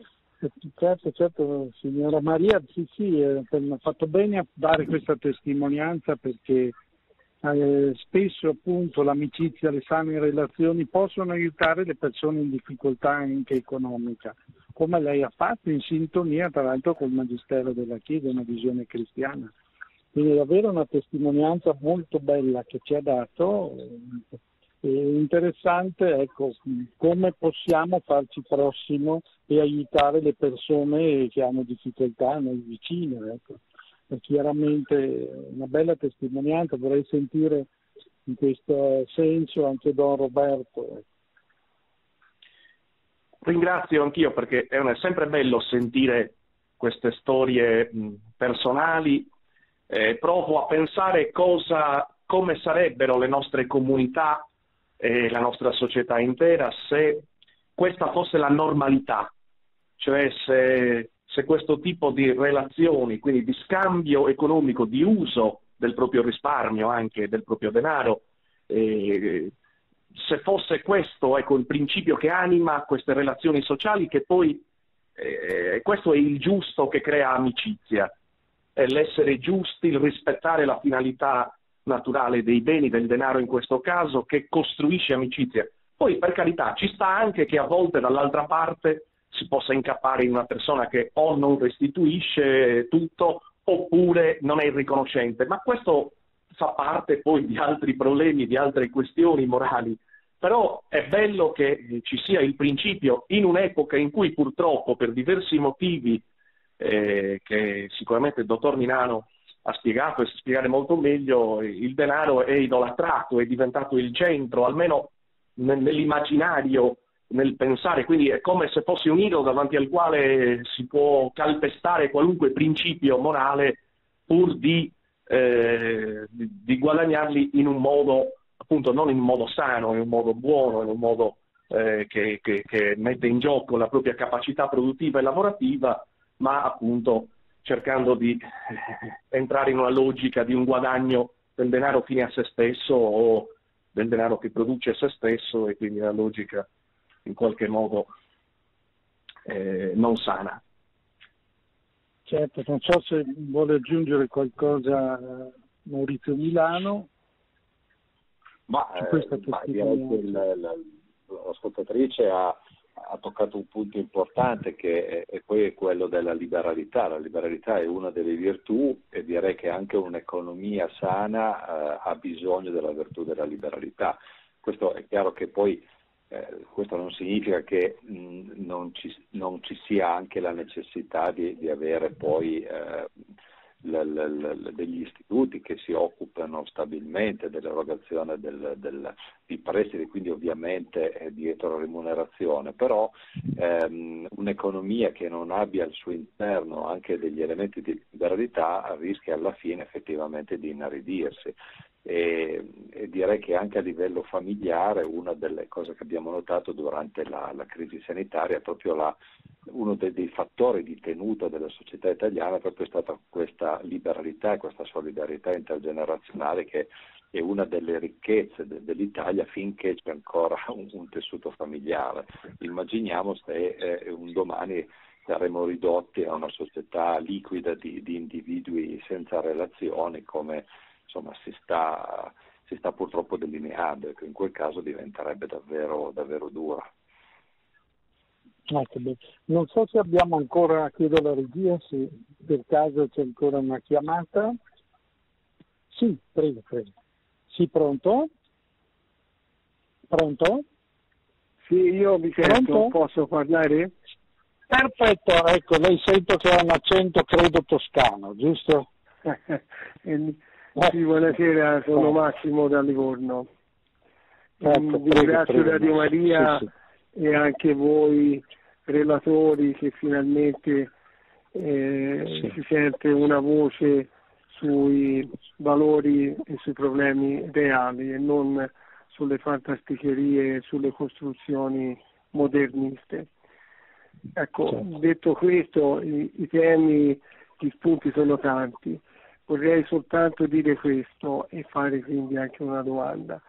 Certo, certo, signora Maria, sì, sì, eh, ha fatto bene a dare questa testimonianza perché eh, spesso appunto l'amicizia, le sane relazioni possono aiutare le persone in difficoltà anche economica, come lei ha fatto in sintonia tra l'altro col Magistero della Chiesa, una visione cristiana. Quindi davvero una testimonianza molto bella che ci ha dato è interessante ecco, come possiamo farci prossimo e aiutare le persone che hanno difficoltà noi vicini. Ecco. È chiaramente una bella testimonianza, vorrei sentire in questo senso anche Don Roberto. Ecco. Ringrazio anch'io perché è sempre bello sentire queste storie personali, eh, provo a pensare cosa, come sarebbero le nostre comunità e la nostra società intera se questa fosse la normalità, cioè se, se questo tipo di relazioni, quindi di scambio economico, di uso del proprio risparmio, anche del proprio denaro, eh, se fosse questo ecco, il principio che anima queste relazioni sociali, che poi eh, questo è il giusto che crea amicizia, è l'essere giusti, il rispettare la finalità naturale dei beni, del denaro in questo caso, che costruisce amicizia. Poi, per carità, ci sta anche che a volte dall'altra parte si possa incappare in una persona che o non restituisce tutto oppure non è riconoscente, ma questo fa parte poi di altri problemi, di altre questioni morali. Però è bello che ci sia il principio in un'epoca in cui purtroppo per diversi motivi eh, che sicuramente il dottor Minano ha spiegato e sa spiegare molto meglio, il denaro è idolatrato, è diventato il centro, almeno nell'immaginario, nel pensare, quindi è come se fosse un idolo davanti al quale si può calpestare qualunque principio morale pur di, eh, di guadagnarli in un modo, appunto non in modo sano, in un modo buono, in un modo eh, che, che, che mette in gioco la propria capacità produttiva e lavorativa, ma appunto cercando di eh, entrare in una logica di un guadagno del denaro fine a se stesso o del denaro che produce se stesso e quindi una logica in qualche modo eh, non sana. Certo, non so se vuole aggiungere qualcosa Maurizio Milano. Ma, eh, ma direi che l'ascoltatrice ha, ha, toccato un punto importante che è, è, poi quello della liberalità. La liberalità è una delle virtù e direi che anche un'economia sana eh, ha bisogno della virtù della liberalità. Questo è chiaro che poi eh, questo non significa che mh, non, ci, non, ci, sia anche la necessità di, di avere poi eh, degli istituti che si occupano stabilmente dell'erogazione del, del, di prestiti, quindi ovviamente dietro remunerazione, però ehm, un'economia che non abbia al suo interno anche degli elementi di liberalità rischia alla fine effettivamente di inaridirsi. E, e, direi che anche a livello familiare una delle cose che abbiamo notato durante la, la crisi sanitaria è proprio la, uno dei, dei, fattori di tenuta della società italiana è proprio stata questa liberalità e questa solidarietà intergenerazionale che è una delle ricchezze de, dell'Italia finché c'è ancora un, un tessuto familiare. Immaginiamo se eh, un domani saremo ridotti a una società liquida di, di individui senza relazioni come insomma, si, sta, si sta purtroppo delineando e che in quel caso diventerebbe davvero, davvero dura. Ecco, non so se abbiamo ancora, chiedo alla regia se per caso c'è ancora una chiamata. Sì, prego, prego. Sì, pronto? Pronto? Sì, io mi sento, pronto? posso parlare? Perfetto, ecco, lei sento che ha un accento credo toscano, giusto? Sì, buonasera, sono Massimo da Livorno. Ecco, Vi ringrazio Radio Maria sì, sì. e anche voi relatori che finalmente eh, sì. si sente una voce sui valori e sui problemi reali e non sulle fantasticherie e sulle costruzioni moderniste. Ecco, certo. detto questo, i, i temi, gli spunti sono tanti. Vorrei soltanto dire questo e fare quindi anche una domanda.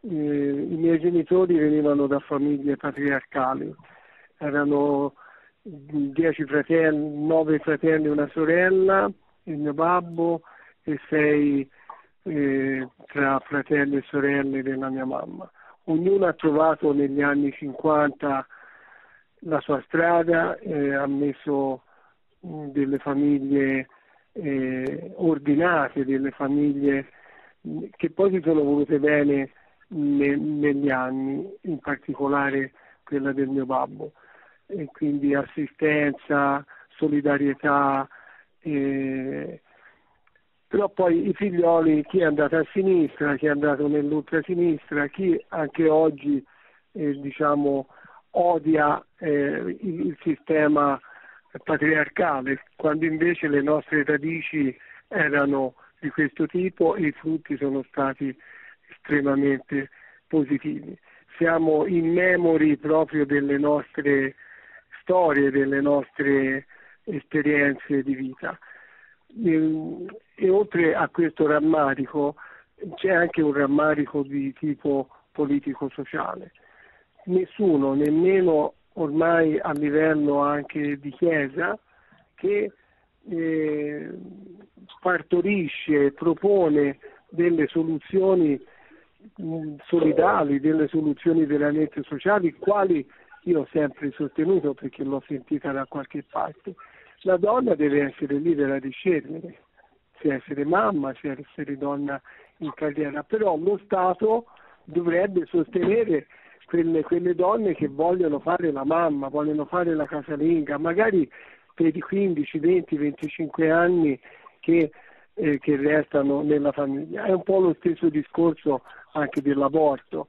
Eh, I miei genitori venivano da famiglie patriarcali, erano dieci fratelli, nove fratelli e una sorella, il mio babbo e sei eh, tra fratelli e sorelle della mia mamma. Ognuno ha trovato negli anni 50 la sua strada, eh, ha messo mh, delle famiglie eh, ordinate, delle famiglie che poi si sono volute bene ne, negli anni, in particolare quella del mio babbo. E quindi assistenza, solidarietà, eh, però poi i figlioli, chi è andato a sinistra, chi è andato nell'ultrasinistra, chi anche oggi eh, diciamo, odia eh, il, sistema patriarcale, quando invece le nostre radici erano di questo tipo e i frutti sono stati estremamente positivi. Siamo immemori proprio delle nostre storie, delle nostre esperienze di vita. E, e oltre a questo rammarico c'è anche un rammarico di tipo politico-sociale. Nessuno, nemmeno ormai a livello anche di Chiesa, che eh, partorisce, propone delle soluzioni mh, solidali, delle soluzioni veramente sociali, quali io ho sempre sostenuto perché l'ho sentita da qualche parte. La donna deve essere libera di scegliere se essere mamma, se essere donna in carriera, però lo Stato dovrebbe sostenere quelle, quelle donne che vogliono fare la mamma, vogliono fare la casalinga, magari per i 15, 20, 25 anni che, eh, che restano nella famiglia. È un po' lo stesso discorso anche dell'aborto.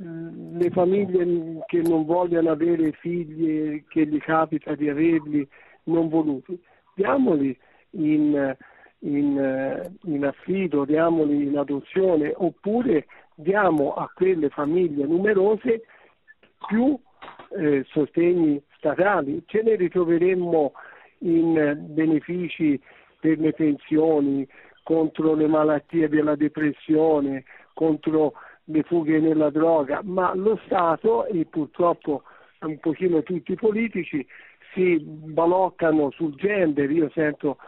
Le famiglie che non vogliono avere figli, che gli capita di averli non voluti, diamoli in, in, in affido, diamoli in adozione oppure diamo a quelle famiglie numerose più eh, sostegni statali, ce ne ritroveremmo in benefici per le pensioni, contro le malattie della depressione, contro le fughe nella droga, ma lo Stato e purtroppo un pochino tutti i politici si baloccano sul gender, io sento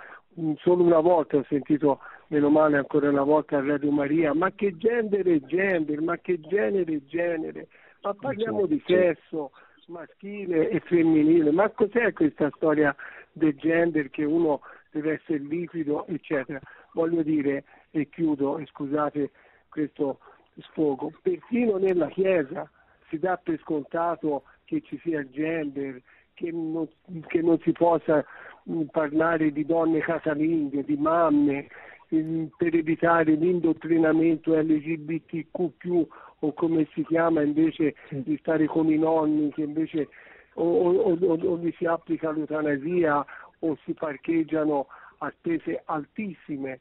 solo una volta ho sentito meno male ancora una volta a Radio Maria, ma che gender è gender, ma che genere è genere, ma parliamo di sesso maschile e femminile, ma cos'è questa storia del gender che uno deve essere liquido, eccetera. Voglio dire, e chiudo, e scusate questo sfogo, persino nella Chiesa si dà per scontato che ci sia il gender, che non, che non si possa mm, parlare di donne casalinghe, di mamme, mm, per evitare l'indottrinamento LGBTQ o come si chiama invece di stare con i nonni che invece o, o, o, o gli si applica l'eutanasia o si parcheggiano a spese altissime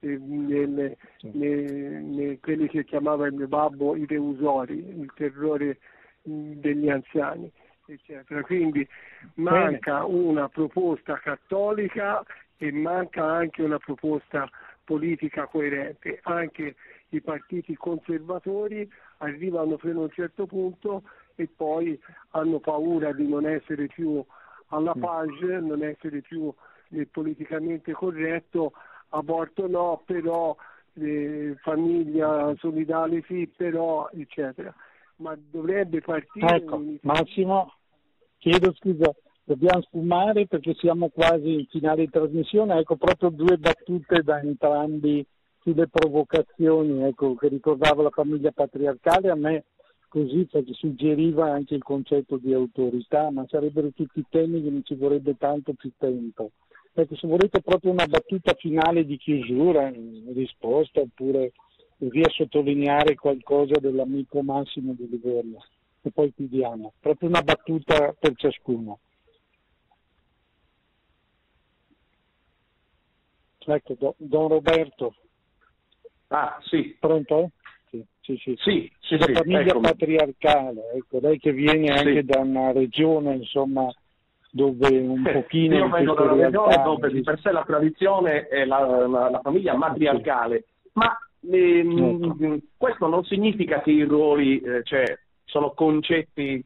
eh, nelle, nelle, nelle, quelli che chiamava il mio babbo i reusori, il terrore mh, degli anziani eccetera. Quindi manca una proposta cattolica e manca anche una proposta politica coerente. Anche i partiti conservatori arrivano fino a un certo punto e poi hanno paura di non essere più alla mm. page, non essere più politicamente corretto, aborto no, però eh, famiglia solidale sì, però eccetera. Ma dovrebbe partire ecco, Massimo, Chiedo scusa, dobbiamo sfumare perché siamo quasi in finale di trasmissione. Ecco, proprio due battute da entrambi sulle provocazioni, ecco, che ricordava la famiglia patriarcale, a me così perché suggeriva anche il concetto di autorità, ma sarebbero tutti temi che mi ci vorrebbe tanto più tempo. Ecco, se volete proprio una battuta finale di chiusura, in risposta, oppure così a sottolineare qualcosa dell'amico Massimo di Livorno e poi chiudiamo. Proprio una battuta per ciascuno. Ecco, do, Don Roberto. Ah, sì. Pronto? Sì, sì, sì. sì, sì la sì, famiglia eccomi. patriarcale, ecco, lei che viene anche da una regione, insomma, dove un pochino... Io vengo da una realtà, regione dove di per sé la tradizione è la, la, la famiglia matriarcale, ma ehm, Ecco. questo non significa che i ruoli, eh, cioè, sono concetti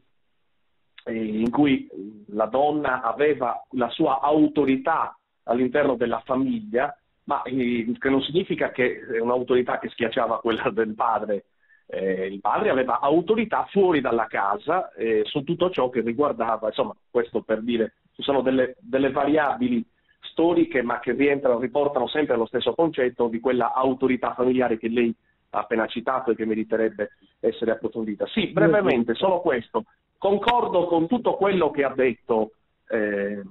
eh, in cui la donna aveva la sua autorità all'interno della famiglia, ma eh, che non significa che è un'autorità che schiacciava quella del padre. Eh, il padre aveva autorità fuori dalla casa eh, su tutto ciò che riguardava, insomma, questo per dire, ci sono delle, delle variabili storiche ma che rientrano, riportano sempre allo stesso concetto di quella autorità familiare che lei ha appena citato e che meriterebbe essere approfondita. Sì, brevemente, solo questo. Concordo con tutto quello che ha detto eh,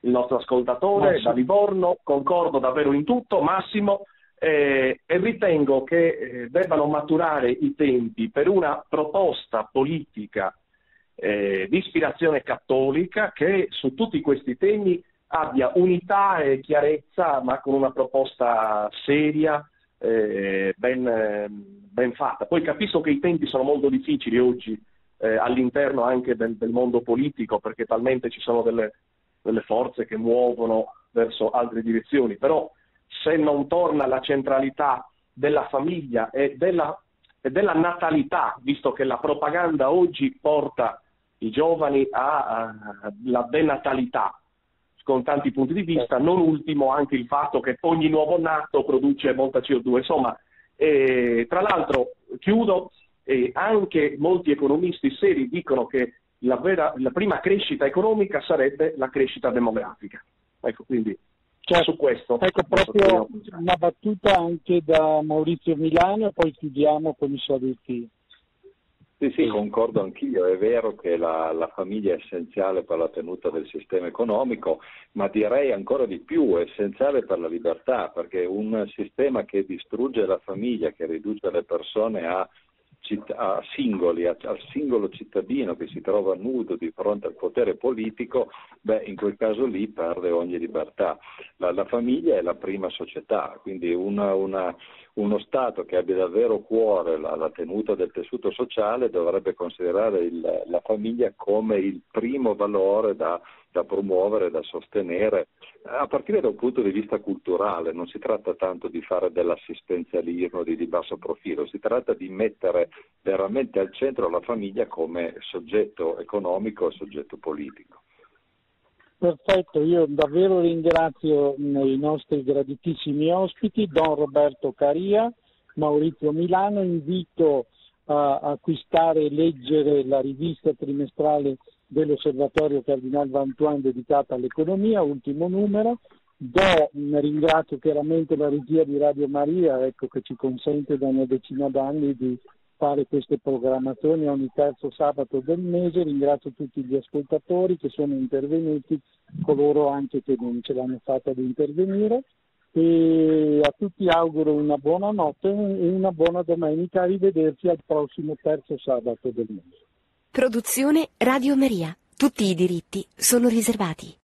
il nostro ascoltatore Massimo. da Livorno, concordo davvero in tutto, Massimo, eh, e ritengo che eh, debbano maturare i tempi per una proposta politica eh, di ispirazione cattolica che su tutti questi temi abbia unità e chiarezza, ma con una proposta seria, eh, ben, ben fatta. Poi capisco che i tempi sono molto difficili oggi eh, all'interno anche del, del mondo politico, perché talmente ci sono delle, delle forze che muovono verso altre direzioni, però se non torna la centralità della famiglia e della, e della natalità, visto che la propaganda oggi porta i giovani alla denatalità con tanti punti di vista, non ultimo anche il fatto che ogni nuovo nato produce molta CO2. Insomma, eh, tra l'altro, chiudo, eh, anche molti economisti seri dicono che la, vera, la prima crescita economica sarebbe la crescita demografica. Ecco, quindi Certo. su questo. Ecco, proprio una battuta anche da Maurizio Milano e poi chiudiamo con i saluti. Sì, sì, concordo anch'io, è vero che la, la famiglia è essenziale per la tenuta del sistema economico, ma direi ancora di più, è essenziale per la libertà, perché un sistema che distrugge la famiglia, che riduce le persone a, a singoli, a- al singolo cittadino che si trova nudo di fronte al potere politico, beh, in quel caso lì perde ogni libertà. La, la famiglia è la prima società, quindi una- una- uno Stato che abbia davvero cuore la, la tenuta del tessuto sociale dovrebbe considerare il- la famiglia come il primo valore da da promuovere, da sostenere, a partire da un punto di vista culturale. Non si tratta tanto di fare dell'assistenzialismo di, di basso profilo, si tratta di mettere veramente al centro la famiglia come soggetto economico e soggetto politico. Perfetto, io davvero ringrazio i nostri graditissimi ospiti, Don Roberto Caria, Maurizio Milano, invito a acquistare e leggere la rivista trimestrale dell'Osservatorio Cardinal Vantuan dedicata all'economia, ultimo numero. Do, ringrazio chiaramente la regia di Radio Maria ecco, che ci consente da una decina d'anni di fare queste programmazioni ogni terzo sabato del mese. Ringrazio tutti gli ascoltatori che sono intervenuti, coloro anche che non ce l'hanno fatta di intervenire. E a tutti auguro una buona notte e una buona domenica. Arrivederci al prossimo terzo sabato del mese. Produzione Radio Maria. Tutti i diritti sono riservati.